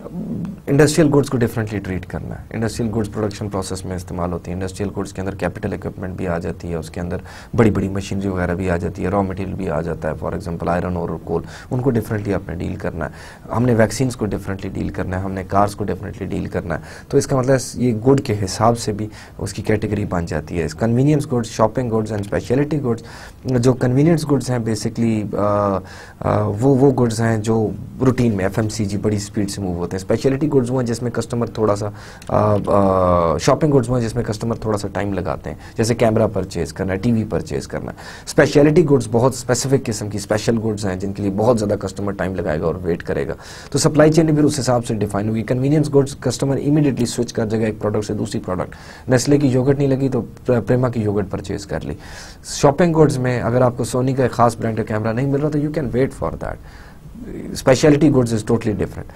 इंडस्ट्रियल गुड्स को डिफरेंटली ट्रीट करना है। इंडस्ट्रियल गुड्स प्रोडक्शन प्रोसेस में इस्तेमाल होती है। इंडस्ट्रियल गुड्स के अंदर कैपिटल इक्विपमेंट भी आ जाती है, उसके अंदर बड़ी बड़ी मशीनरी वगैरह भी आ जाती है रॉ मटेरियल भी आ जाता है। फॉर एग्जांपल आयरन और कोल उनको डिफरेंटली आपने डील करना है। हमने वैक्सीन को डिफरेंटली डील करना है, हमने कार्स को डिफरेंटली डील करना है। तो इसका मतलब ये गुड के हिसाब से भी उसकी कैटेगरी बन जाती है। Convenience goods shopping goods and specialty goods जो कन्वीनियंस गुड्स हैं बेसिकली वो वो गुड्स हैं जो रूटीन में एफएमसीजी बड़ी स्पीड से मूव होते हैं। स्पेशलिटी गुड्स हुए जिसमें कस्टमर थोड़ा सा शॉपिंग गुड्स हुए जिसमें कस्टमर थोड़ा सा टाइम लगाते हैं। जैसे कैमरा परचेज करना है टीवी परचेज करना। स्पेशलिटी गुड्स बहुत स्पेसिफिक किस्म की स्पेशल गुड्स हैं जिनके लिए बहुत ज़्यादा कस्टमर टाइम लगाएगा और वेट करेगा। तो सप्लाई चेन भी उस हिसाब से डिफाइन होगी convenience goods customer immediately switch कर जाएगा एक प्रोडक्ट से दूसरी प्रोडक्ट नेस्ले की योगट नहीं लगी तो प्रेमा की योगट परचेज कर ली। शॉपिंग गुड्स में अगर आपको सोनी का एक खास ब्रांड का कैमरा नहीं मिल रहा तो you can wait for that specialty goods is totally different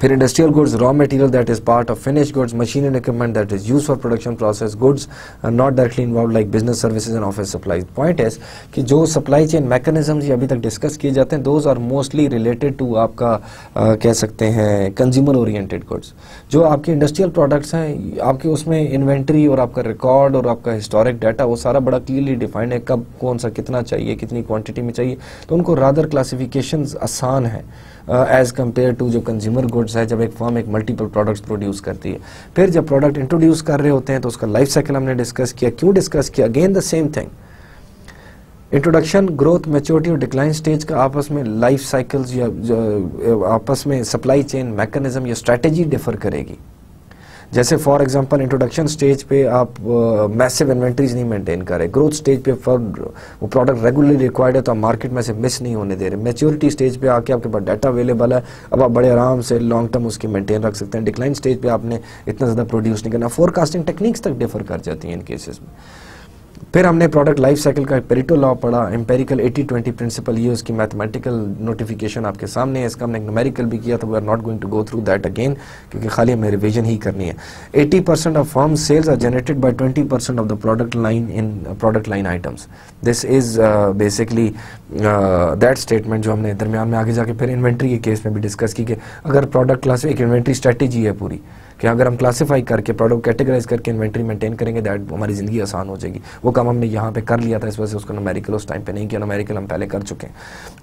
फिर industrial goods raw material that is part of finish goods machine and equipment that is use for production process goods not directly involve like business services and office supply point is कि जो supply chain mechanism अभी तक discuss किए जाते हैं those are mostly related to आपका uh, कह सकते हैं कंज्यूमर ओरिएंटेड गुड्स जो आपके इंडस्ट्रियल प्रोडक्ट्स हैं आपके उसमें इन्वेंट्री और आपका रिकॉर्ड और आपका हिस्टोरिक डाटा वो सारा बड़ा क्लियरली डिफाइंड है कब कौन सा कितना चाहिए कितनी क्वांटिटी में चाहिए तो उनको रादर क्लासिफिकेशन आसान है। एज कंपेयर टू जो कंज्यूमर गुड्स है, जब एक फर्म एक मल्टीपल प्रोडक्ट्स प्रोड्यूस करती है। फिर जब प्रोडक्ट इंट्रोड्यूस कर रहे होते हैं तो उसका लाइफ साइकिल हमने डिस्कस किया। क्यों डिस्कस किया? Again the same thing introduction growth maturity और डिक्लाइन स्टेज का आपस में लाइफ साइकिल्स या आपस में सप्लाई चेन मैकेनिज्म या स्ट्रेटेजी डिफर करेगी। जैसे फॉर एग्जांपल इंट्रोडक्शन स्टेज पे आप मैसिव इन्वेंट्रीज नहीं मेंटेन कर रहे। ग्रोथ स्टेज पे फॉर वो प्रोडक्ट रेगुलरली रिक्वायर्ड है तो आप मार्केट में से मिस नहीं होने दे रहे। मेच्योरिटी स्टेज पे आके आपके पास डाटा अवेलेबल है, अब आप बड़े आराम से लॉन्ग टर्म उसकी मेंटेन रख सकते हैं। डिक्लाइन स्टेज पर आपने इतना ज़्यादा प्रोड्यूस नहीं करना। फोरकास्टिंग टेक्निक्स तक डिफर कर जाती हैं इन केसेस में। फिर हमने प्रोडक्ट लाइफ साइकिल का पेरिटो लॉ पढ़ा एम्पेरिकल 80 20 प्रिंसिपल ये उसकी मैथमेटिकल नोटिफिकेशन आपके सामने है। इसका हमने न्यूमेरिकल भी किया था we are not going to go through that again क्योंकि खाली हमें रिविजन ही करनी है। 80 percent of form sales are generated by 20 percent of the product line in product line items this is basically that statement जो हमने दरमियान में आगे जाके फिर इन्वेंट्री के केस में भी डिस्कस की कि अगर प्रोडक्ट क्लास एक इन्वेंट्री स्ट्रेटेजी है पूरी कि अगर हम क्लासीफाई करके प्रोडक्ट कैटेगराइज करके इन्वेंट्री मेंटेन करेंगे दैट हमारी ज़िंदगी आसान हो जाएगी। वो काम हमने यहाँ पे कर लिया था, इस वजह से उसको नमेरिकल उस टाइम पे नहीं किया नमेरिकल हम पहले कर चुके हैं।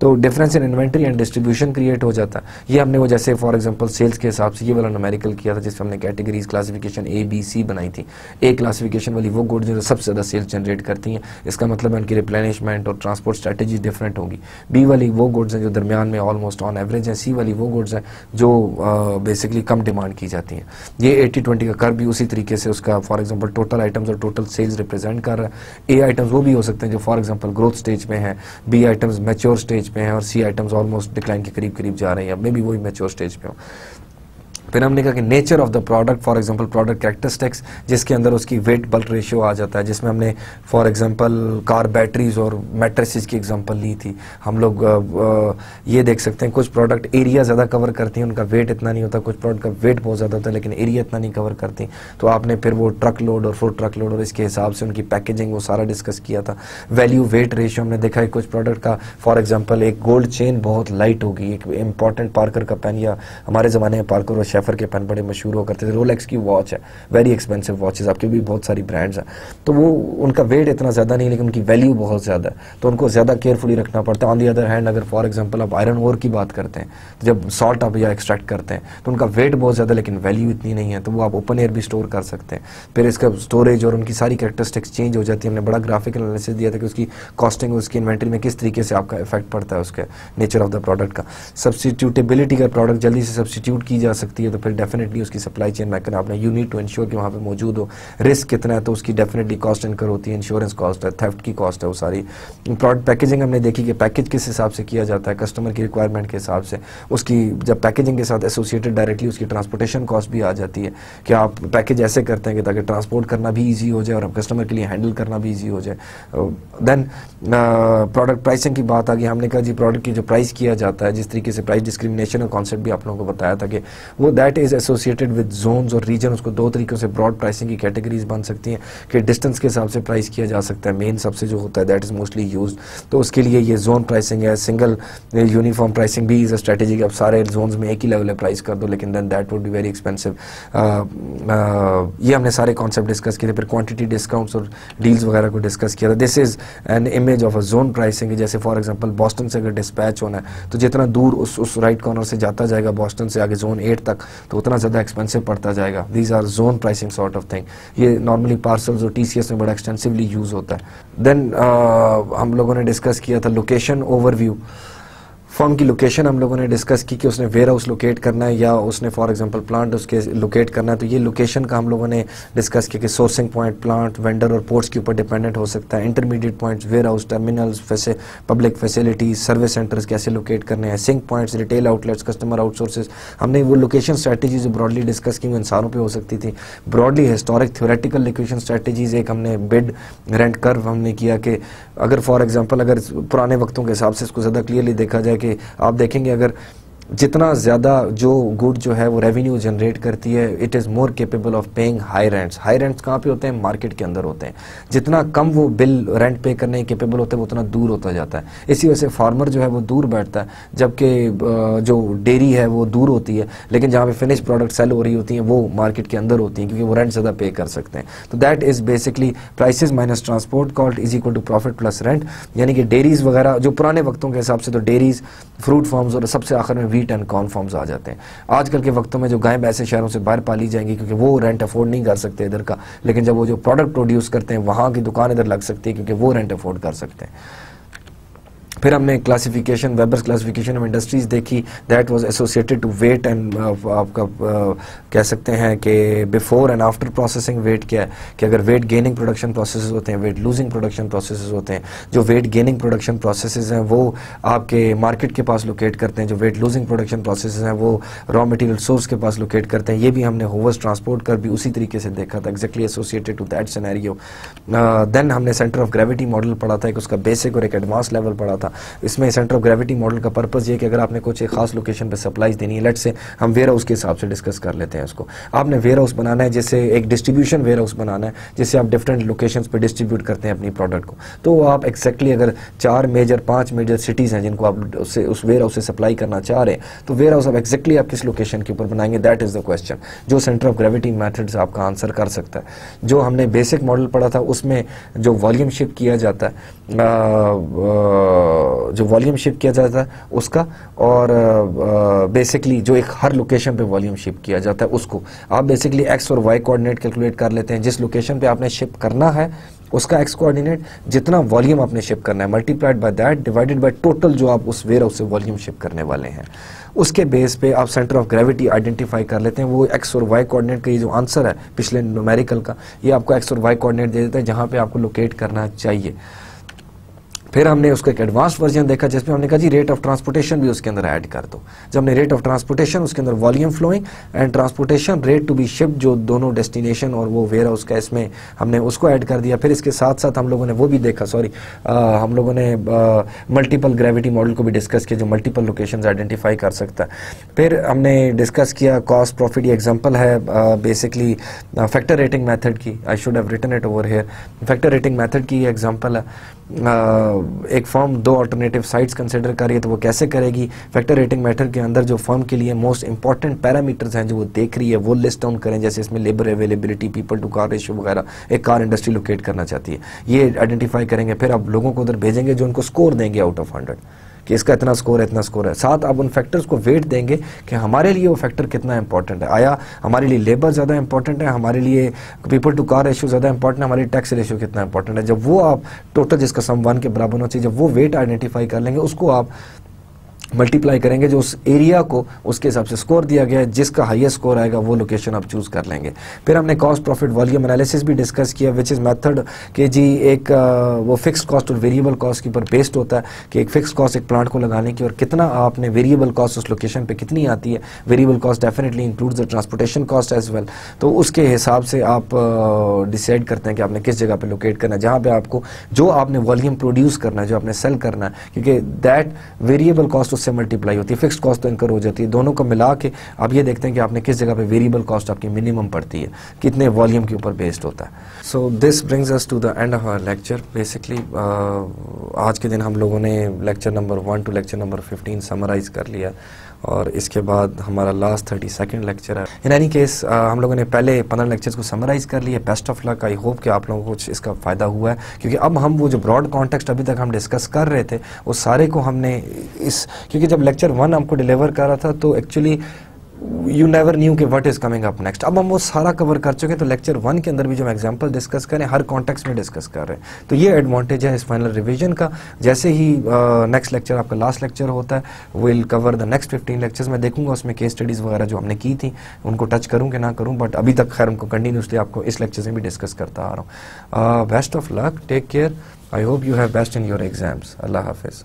तो difference in inventory and distribution create हो जाता। है ये हमने वो जैसे फॉर एग्ज़ाम्पल सेल्स के हिसाब से ये वाला नमेरिकल किया था जिसमें हमने categories classification A B C बनाई थी। ए क्लासिफिकेशन वाली वो गुड जो सबसे ज़्यादा सेल्स जनरेट करती हैं, इसका मतलब है उनकी रिप्लेनिशमेंट और ट्रांसपोर्ट स्ट्रेटेजी डिफरेंट होगी। बी वाली वो गुड्स हैं जो दरमियान में ऑलमोस्ट ऑन एवरेज है सी वाली वो गुड्स हैं जो बेसिकली कम डिमांड की जाती हैं। ये एटी ट्वेंटी का कर भी उसी तरीके से उसका फॉर एग्ज़ाम्पल टोटल आइटम्स और टोटल सेल्स रिप्रेजेंट कर रहा है। ए आइटम्स वो भी हो सकते हैं जो फॉर एग्ज़ाम्पल ग्रोथ स्टेज में है बी आइटम्स मेच्योर स्टेज पे हैं और सी आइटम्स ऑलमोस्ट डिक्लाइन के करीब करीब जा रहे हैं अब मे बी वही मेच्योर स्टेज पे हो। फिर हमने कहा कि nature of the product for example product characteristics जिसके अंदर उसकी वेट बल्क रेशियो आ जाता है, जिसमें हमने फॉर एग्जांपल कार बैटरीज और मैट्रेसेस की एग्जांपल ली थी। हम लोग ये देख सकते हैं, कुछ प्रोडक्ट एरिया ज़्यादा कवर करती हैं, उनका वेट इतना नहीं होता, कुछ प्रोडक्ट का वेट बहुत ज़्यादा होता है, लेकिन एरिया इतना नहीं कवर करती। तो आपने फिर वो ट्रक लोड और फुल ट्रक लोड और इसके हिसाब से उनकी पैकेजिंग वो सारा डिस्कस किया था। वैल्यू वेट रेशियो हमने देखा है, कुछ प्रोडक्ट का फॉर एग्ज़ाम्पल एक गोल्ड चेन बहुत लाइट होगी, एक इंपॉर्टेंट पार्कर का पेन या हमारे ज़माने में पार्कर और शेफर के पेन बड़े मशहूर हो करते थे। रोलेक्स की वॉच है वेरी एक्सपेंसिव वॉचेस आपके भी बहुत सारी ब्रांड्स हैं। तो वो, उनका वेट इतना ज़्यादा नहीं लेकिन उनकी वैल्यू बहुत ज़्यादा है। तो उनको ज़्यादा केयरफुली रखना पड़ता है। ऑन दी अदर हैंड अगर फॉर एग्ज़ाम्पल आप आयरन ओर की बात करते हैं तो जब सॉल्ट आप या एक्सट्रैक्ट करते हैं तो उनका वेट बहुत ज़्यादा लेकिन वैल्यू इतनी नहीं है तो वो आप ओपन एयर भी स्टोर कर सकते हैं। फिर इसका स्टोरेज और उनकी सारी करेक्टरिस्टिक्स चेंज हो जाती है। हमने बड़ा ग्राफिकल एनालिसिस दिया था कि उसकी कॉस्टिंग उसकी इन्वेंट्री में किस तरीके से आपका इफ़ेक्ट पड़ता है, उसके नेचर ऑफ़ द प्रोडक्ट का। सब्सिट्यूटेबिलिटी का प्रोडक्ट जल्दी से सब्सिट्यूट की जा सकती है। है तो फिर डेफिनेटली उसकी सप्लाई चेन मैकर आपने यू नीड टू इंश्योर कि वहाँ पर मौजूद हो। रिस्क कितना है तो उसकी डेफिनेटली कॉस्ट इनकर होती है। इंश्योरेंस कॉस्ट है थेफ्ट की कॉस्ट है, वो सारी। प्रोडक्ट पैकेजिंग हमने देखी कि पैकेज किस हिसाब से किया जाता है कस्टमर की रिक्वायरमेंट के हिसाब से। उसकी जब पैकेजिंग के साथ एसोसिएटेड डायरेक्टली उसकी ट्रांसपोर्टेशन कॉस्ट भी आ जाती है। कि आप पैकेज ऐसे करते हैं कि ताकि ट्रांसपोर्ट करना भी ईजी हो जाए और कस्टमर के लिए हैंडल करना भी ईजी हो जाए। देन प्रोडक्ट प्राइसिंग की बात आ गई। हमने कहा जी प्रोडक्ट की जो प्राइस किया जाता है, जिस तरीके से प्राइस डिस्क्रिमिनेशन का कॉन्सेप्ट भी आप लोगों को बताया था कि वो that is associated with zones और रीजन उसको दो तरीकों से ब्रॉड प्राइसिंग की कैटेगरीज बन सकती हैं कि डिस्टेंस के हिसाब से प्राइस किया जा सकता है। मेन सबसे जो होता है दैट इज़ मोस्टली यूज़ तो उसके लिए ये जोन प्राइसिंग है। सिंगल यूनिफॉर्म प्राइसिंग भी इज़ अ स्ट्रेटेजी अब सारे जोन में एक ही लेवल है प्राइस कर दो, लेकिन then that would be very expensive ये हमने सारे कॉन्सेप्ट डिस्कस किए थे। फिर क्वान्टिटी डिस्काउंट्स और डील्स वगैरह को डिस्कस किया था। This is an image of a zone pricing जैसे फॉर एग्ज़ाम्पल बॉस्टन से अगर डिस्पैच होना है तो जितना दूर उस उस राइट कॉर्नर से जाता जाएगा बॉस्टन से आगे जोन एट तक तो उतना ज़्यादा एक्सपेंसिव पड़ता जाएगा। These are zone pricing sort of thing ये नॉर्मली पार्सल्स और टी में बड़ा एक्सटेंसिवली यूज़ होता है। देन uh, हम लोगों ने डिस्कस किया था लोकेशन ओवरव्यू फॉर्म की लोकेशन हम लोगों ने डिस्कस की कि उसने वेयर हाउस लोकेट करना है या उसने फॉर एग्जांपल प्लांट उसके लोकेट करना है तो ये लोकेशन का हम लोगों ने डिस्कस किया कि सोर्सिंग पॉइंट प्लांट वेंडर और पोर्ट्स के ऊपर डिपेंडेंट हो सकता है। Intermediate points warehouse terminals public facilities service centers कैसे लोकेट करने हैं sink points retail outlets customer outsources हमने वो लोकेशन स्ट्रैटेजी जो ब्रॉडली डिस्कस की, वो इंसानों पर हो सकती थी। Broadly historic theoretical location strategies एक हमने बेड रेंट कर्व हमने किया कि अगर फॉर एग्ज़ाम्पल अगर पुराने वक्तों के हिसाब से इसको ज़्यादा क्लियरली देखा जाए कि आप देखेंगे अगर जितना ज़्यादा जो गुड जो है वो रेवेन्यू जनरेट करती है it is more capable of paying high rents high rents कहाँ पे होते हैं? मार्केट के अंदर होते हैं। जितना कम वो बिल रेंट पे करने केपेबल होते हैं, वो उतना दूर होता जाता है। इसी वजह से फार्मर जो है वो दूर बैठता है, जबकि जो डेयरी है वो दूर होती है, लेकिन जहाँ पे फिनिश प्रोडक्ट सेल हो रही होती हैं, वो मार्केट के अंदर होती हैं, क्योंकि वो रेंट ज़्यादा पे कर सकते हैं। तो that is basically prices minus transport called is equal to profit plus rent यानी कि डेयरीज वगैरह, जो पुराने वक्तों के हिसाब से तो डेयरीज फ्रूट फॉर्म्स और सबसे आखिर में वीट एंड कॉर्न फॉर्म्स आ जाते हैं। आजकल के वक्तों में जो गायें ऐसे शहरों से बाहर पाली जाएँगी, क्योंकि वो रेंट अफोर्ड नहीं कर सकते इधर का, लेकिन जब वो जो प्रोडक्ट प्रोड्यूस करते हैं, वहाँ की दुकान इधर लग सकती है, क्योंकि वो रेंट अफोर्ड कर सकते हैं। फिर हमने classification Weber's classification of industries देखी। That was associated to weight and आपका कह सकते हैं कि before and after processing weight क्या है? कि अगर वेट गेनिंग प्रोडक्शन प्रोसेस होते हैं वेट लूजिंग प्रोडक्शन प्रोसेस होते हैं, जो वेट गेनिंग प्रोडक्शन प्रोसेस हैं, वो आपके मार्केट के पास लोकेट करते हैं। जो वेट लूजिंग प्रोडक्शन प्रोसेस हैं, वो रॉ मटीरियल सोर्स के पास लोकेट करते हैं। ये भी हमने होवर्स ट्रांसपोर्ट कर भी उसी तरीके से देखा था। Exactly associated to that scenario then हमने सेंटर ऑफ़ ग्रेविटी मॉडल पढ़ा था, एक उसका बेसिक और एक एडवांस लेवल पढ़ा था। था। इसमें सेंटर ऑफ़ ग्रेविटी मॉडल का पर्पज़ ये कि अगर आपने कुछ एक खास लोकेशन पर सप्लाईज देनी है लेट से हम वेयर हाउस के हिसाब से डिस्कस कर लेते हैं उसको। आपने वेयर हाउस बनाना है, जैसे एक डिस्ट्रीब्यूशन वेयर हाउस बनाना है, जिससे आप डिफरेंट लोकेशन पर डिस्ट्रीब्यूट करते हैं अपनी प्रोडक्ट को। तो आप एक्जैक्टली अगर चार मेजर पाँच मेजर सिटीज़ हैं जिनको आप उससे उस वेयर हाउस से सप्लाई करना चाह रहे हैं तो वेयर हाउस आप एक्जैक्टली आप किस लोकेशन के ऊपर बनाएँगे दैट इज़ द क्वेश्चन जो सेंटर ऑफ़ ग्रेविटी मैथड से आपका आंसर कर सकता है। जो हमने बेसिक मॉडल पढ़ा था, उसमें जो वॉल्यूम शिप किया जाता है जो वॉल्यूम शिप किया जाता है, उसका और बेसिकली जो एक हर लोकेशन पे वॉल्यूम शिप किया जाता है, उसको। आप बेसिकली एक्स और वाई कोऑर्डिनेट कैलकुलेट कर लेते हैं। जिस लोकेशन पे आपने शिप करना है, उसका एक्स कोऑर्डिनेट जितना वॉल्यूम आपने शिप करना है multiplied by that divided by total जो आप उस वेयर हाउस से वॉल्यूम शिप करने वाले हैं। उसके बेस पे आप सेंटर ऑफ़ ग्रेविटी आइडेंटिफाई कर लेते हैं। वो एक्स और वाई कोऑर्डिनेट का ये जो आंसर है, पिछले न्यूमेरिकल का, ये आपको एक्स और वाई कोऑर्डिनेट दे देता है, जहाँ पे आपको लोकेट करना चाहिए। फिर हमने उसका एक एडवांस वर्जन देखा, जिसमें हमने कहा, जी रेट ऑफ़ ट्रांसपोर्टेशन भी उसके अंदर ऐड कर दो। जब हमने रेट ऑफ़ ट्रांसपोर्टेशन उसके अंदर volume flowing and transportation rate to be shift जो दोनों डेस्टिनेशन और वो वेयर हाउस का इसमें हमने उसको ऐड कर दिया। फिर इसके साथ साथ हम लोगों ने वो भी देखा सॉरी हम लोगों ने मल्टीपल ग्रेविटी मॉडल को भी डिस्कस किया, जो मल्टीपल लोकेशन आइडेंटिफाई कर सकता है। फिर हमने डिस्कस किया कॉस्ट प्रॉफिट ये एग्ज़ाम्पल है बेसिकली फैक्टर रेटिंग मैथड की। I should have written it over here factor rating method की एग्ज़ाम्पल है। एक फॉर्म दो अल्टरनेटिव साइट्स कंसिडर कर रही है तो वो कैसे करेगी? फैक्टर रेटिंग मैटर के अंदर जो फॉर्म के लिए मोस्ट इंपॉर्टेंट पैरामीटर्स हैं जो वो देख रही है, वो लिस्ट डाउन करें। जैसे इसमें labour availability people to car ratio वगैरह, एक कार इंडस्ट्री लोकेट करना चाहती है। ये आइडेंटिफाई करेंगे, फिर आप लोगों को उधर भेजेंगे जो उनको स्कोर देंगे आउट ऑफ़ हंड्रेड कि इसका इतना स्कोर है, इतना स्कोर है। साथ आप उन फैक्टर्स को वेट देंगे कि हमारे लिए वो फैक्टर कितना इंपॉर्टेंट है। आया, हमारे लिए लेबर ज़्यादा इंपॉर्टेंट है, हमारे लिए पीपल टू कार रेशियो ज़्यादा इंपॉर्टेंट है, हमारी टैक्स रेशियो कितना इंपॉर्टेंट है। जब वो आप टोटल जिसका सम वन के बराबर होना चाहिए, जब वो वेट आइडेंटिफाई कर लेंगे, उसको आप मल्टीप्लाई करेंगे, जो उस एरिया को उसके हिसाब से स्कोर दिया गया है, जिसका हाईएस्ट स्कोर आएगा, वो लोकेशन आप चूज़ कर लेंगे। फिर हमने कॉस्ट प्रॉफिट वॉल्यूम एनालिसिस भी डिस्कस किया विच इज़ मेथड कि जी एक वो फिक्स कॉस्ट और वेरिएबल कॉस्ट के ऊपर बेस्ड होता है कि एक फिक्स कॉस्ट एक प्लांट को लगाने की, और कितना आपने वेरिएबल कॉस्ट उस लोकेशन पर कितनी आती है। Variable cost definitely includes the transportation cost as well तो उसके हिसाब से आप डिसाइड करते हैं कि आपने किस जगह पर लोकेट करना है, जहाँ पर आपको जो आपने वॉल्यूम प्रोड्यूस करना है, जो आपने सेल करना है, क्योंकि दैट वेरिएबल कॉस्ट उससे मल्टीप्लाई होती है फिक्स कॉस्ट तो इनकर हो जाती है। दोनों को मिला के आप ये देखते हैं कि आपने किस जगह पे वेरिएबल कॉस्ट आपकी मिनिमम पड़ती है, कितने वॉल्यूम के ऊपर बेस्ड होता है। So this brings us to the end of our lecture basically आज के दिन हम लोगों ने lecture number one to lecture number fifteen summarize कर लिया। और इसके बाद हमारा लास्ट थर्टी सेकेंड लेक्चर है। इन एनी केस हम लोगों ने पहले पंद्रह लेक्चर्स को समराइज कर लिया best of luck I hope कि आप लोगों को कुछ इसका फ़ायदा हुआ है। क्योंकि अब हम वो जो ब्रॉड कॉन्टेक्स्ट अभी तक हम डिस्कस कर रहे थे, वो सारे को हमने इस क्योंकि जब लेक्चर वन हमको डिलीवर कर रहा था तो एक्चुअली यू नेवर न्यू कि what is coming up next अब हम वो सारा कवर कर चुके हैं तो लेक्चर वन के अंदर भी जो हम एग्जांपल डिस्कस करें हर कॉन्टेक्स्ट में डिस्कस कर रहे हैं। तो ये एडवांटेज है इस फाइनल रिवीजन का। जैसे ही नेक्स्ट uh, लेक्चर आपका लास्ट लेक्चर होता है will cover the next fifteen lectures मैं देखूँगा उसमें केस स्टडीज़ वगैरह जो हमने की थी उनको टच करूँ कि ना करूँ बट अभी तक खैर उनको कंटिन्यूसली आपको इस लेक्चर से भी डिस्कस करता आ रहा हूँ। Best of luck take care I hope you have best in your exams अल्लाह हाफिज़।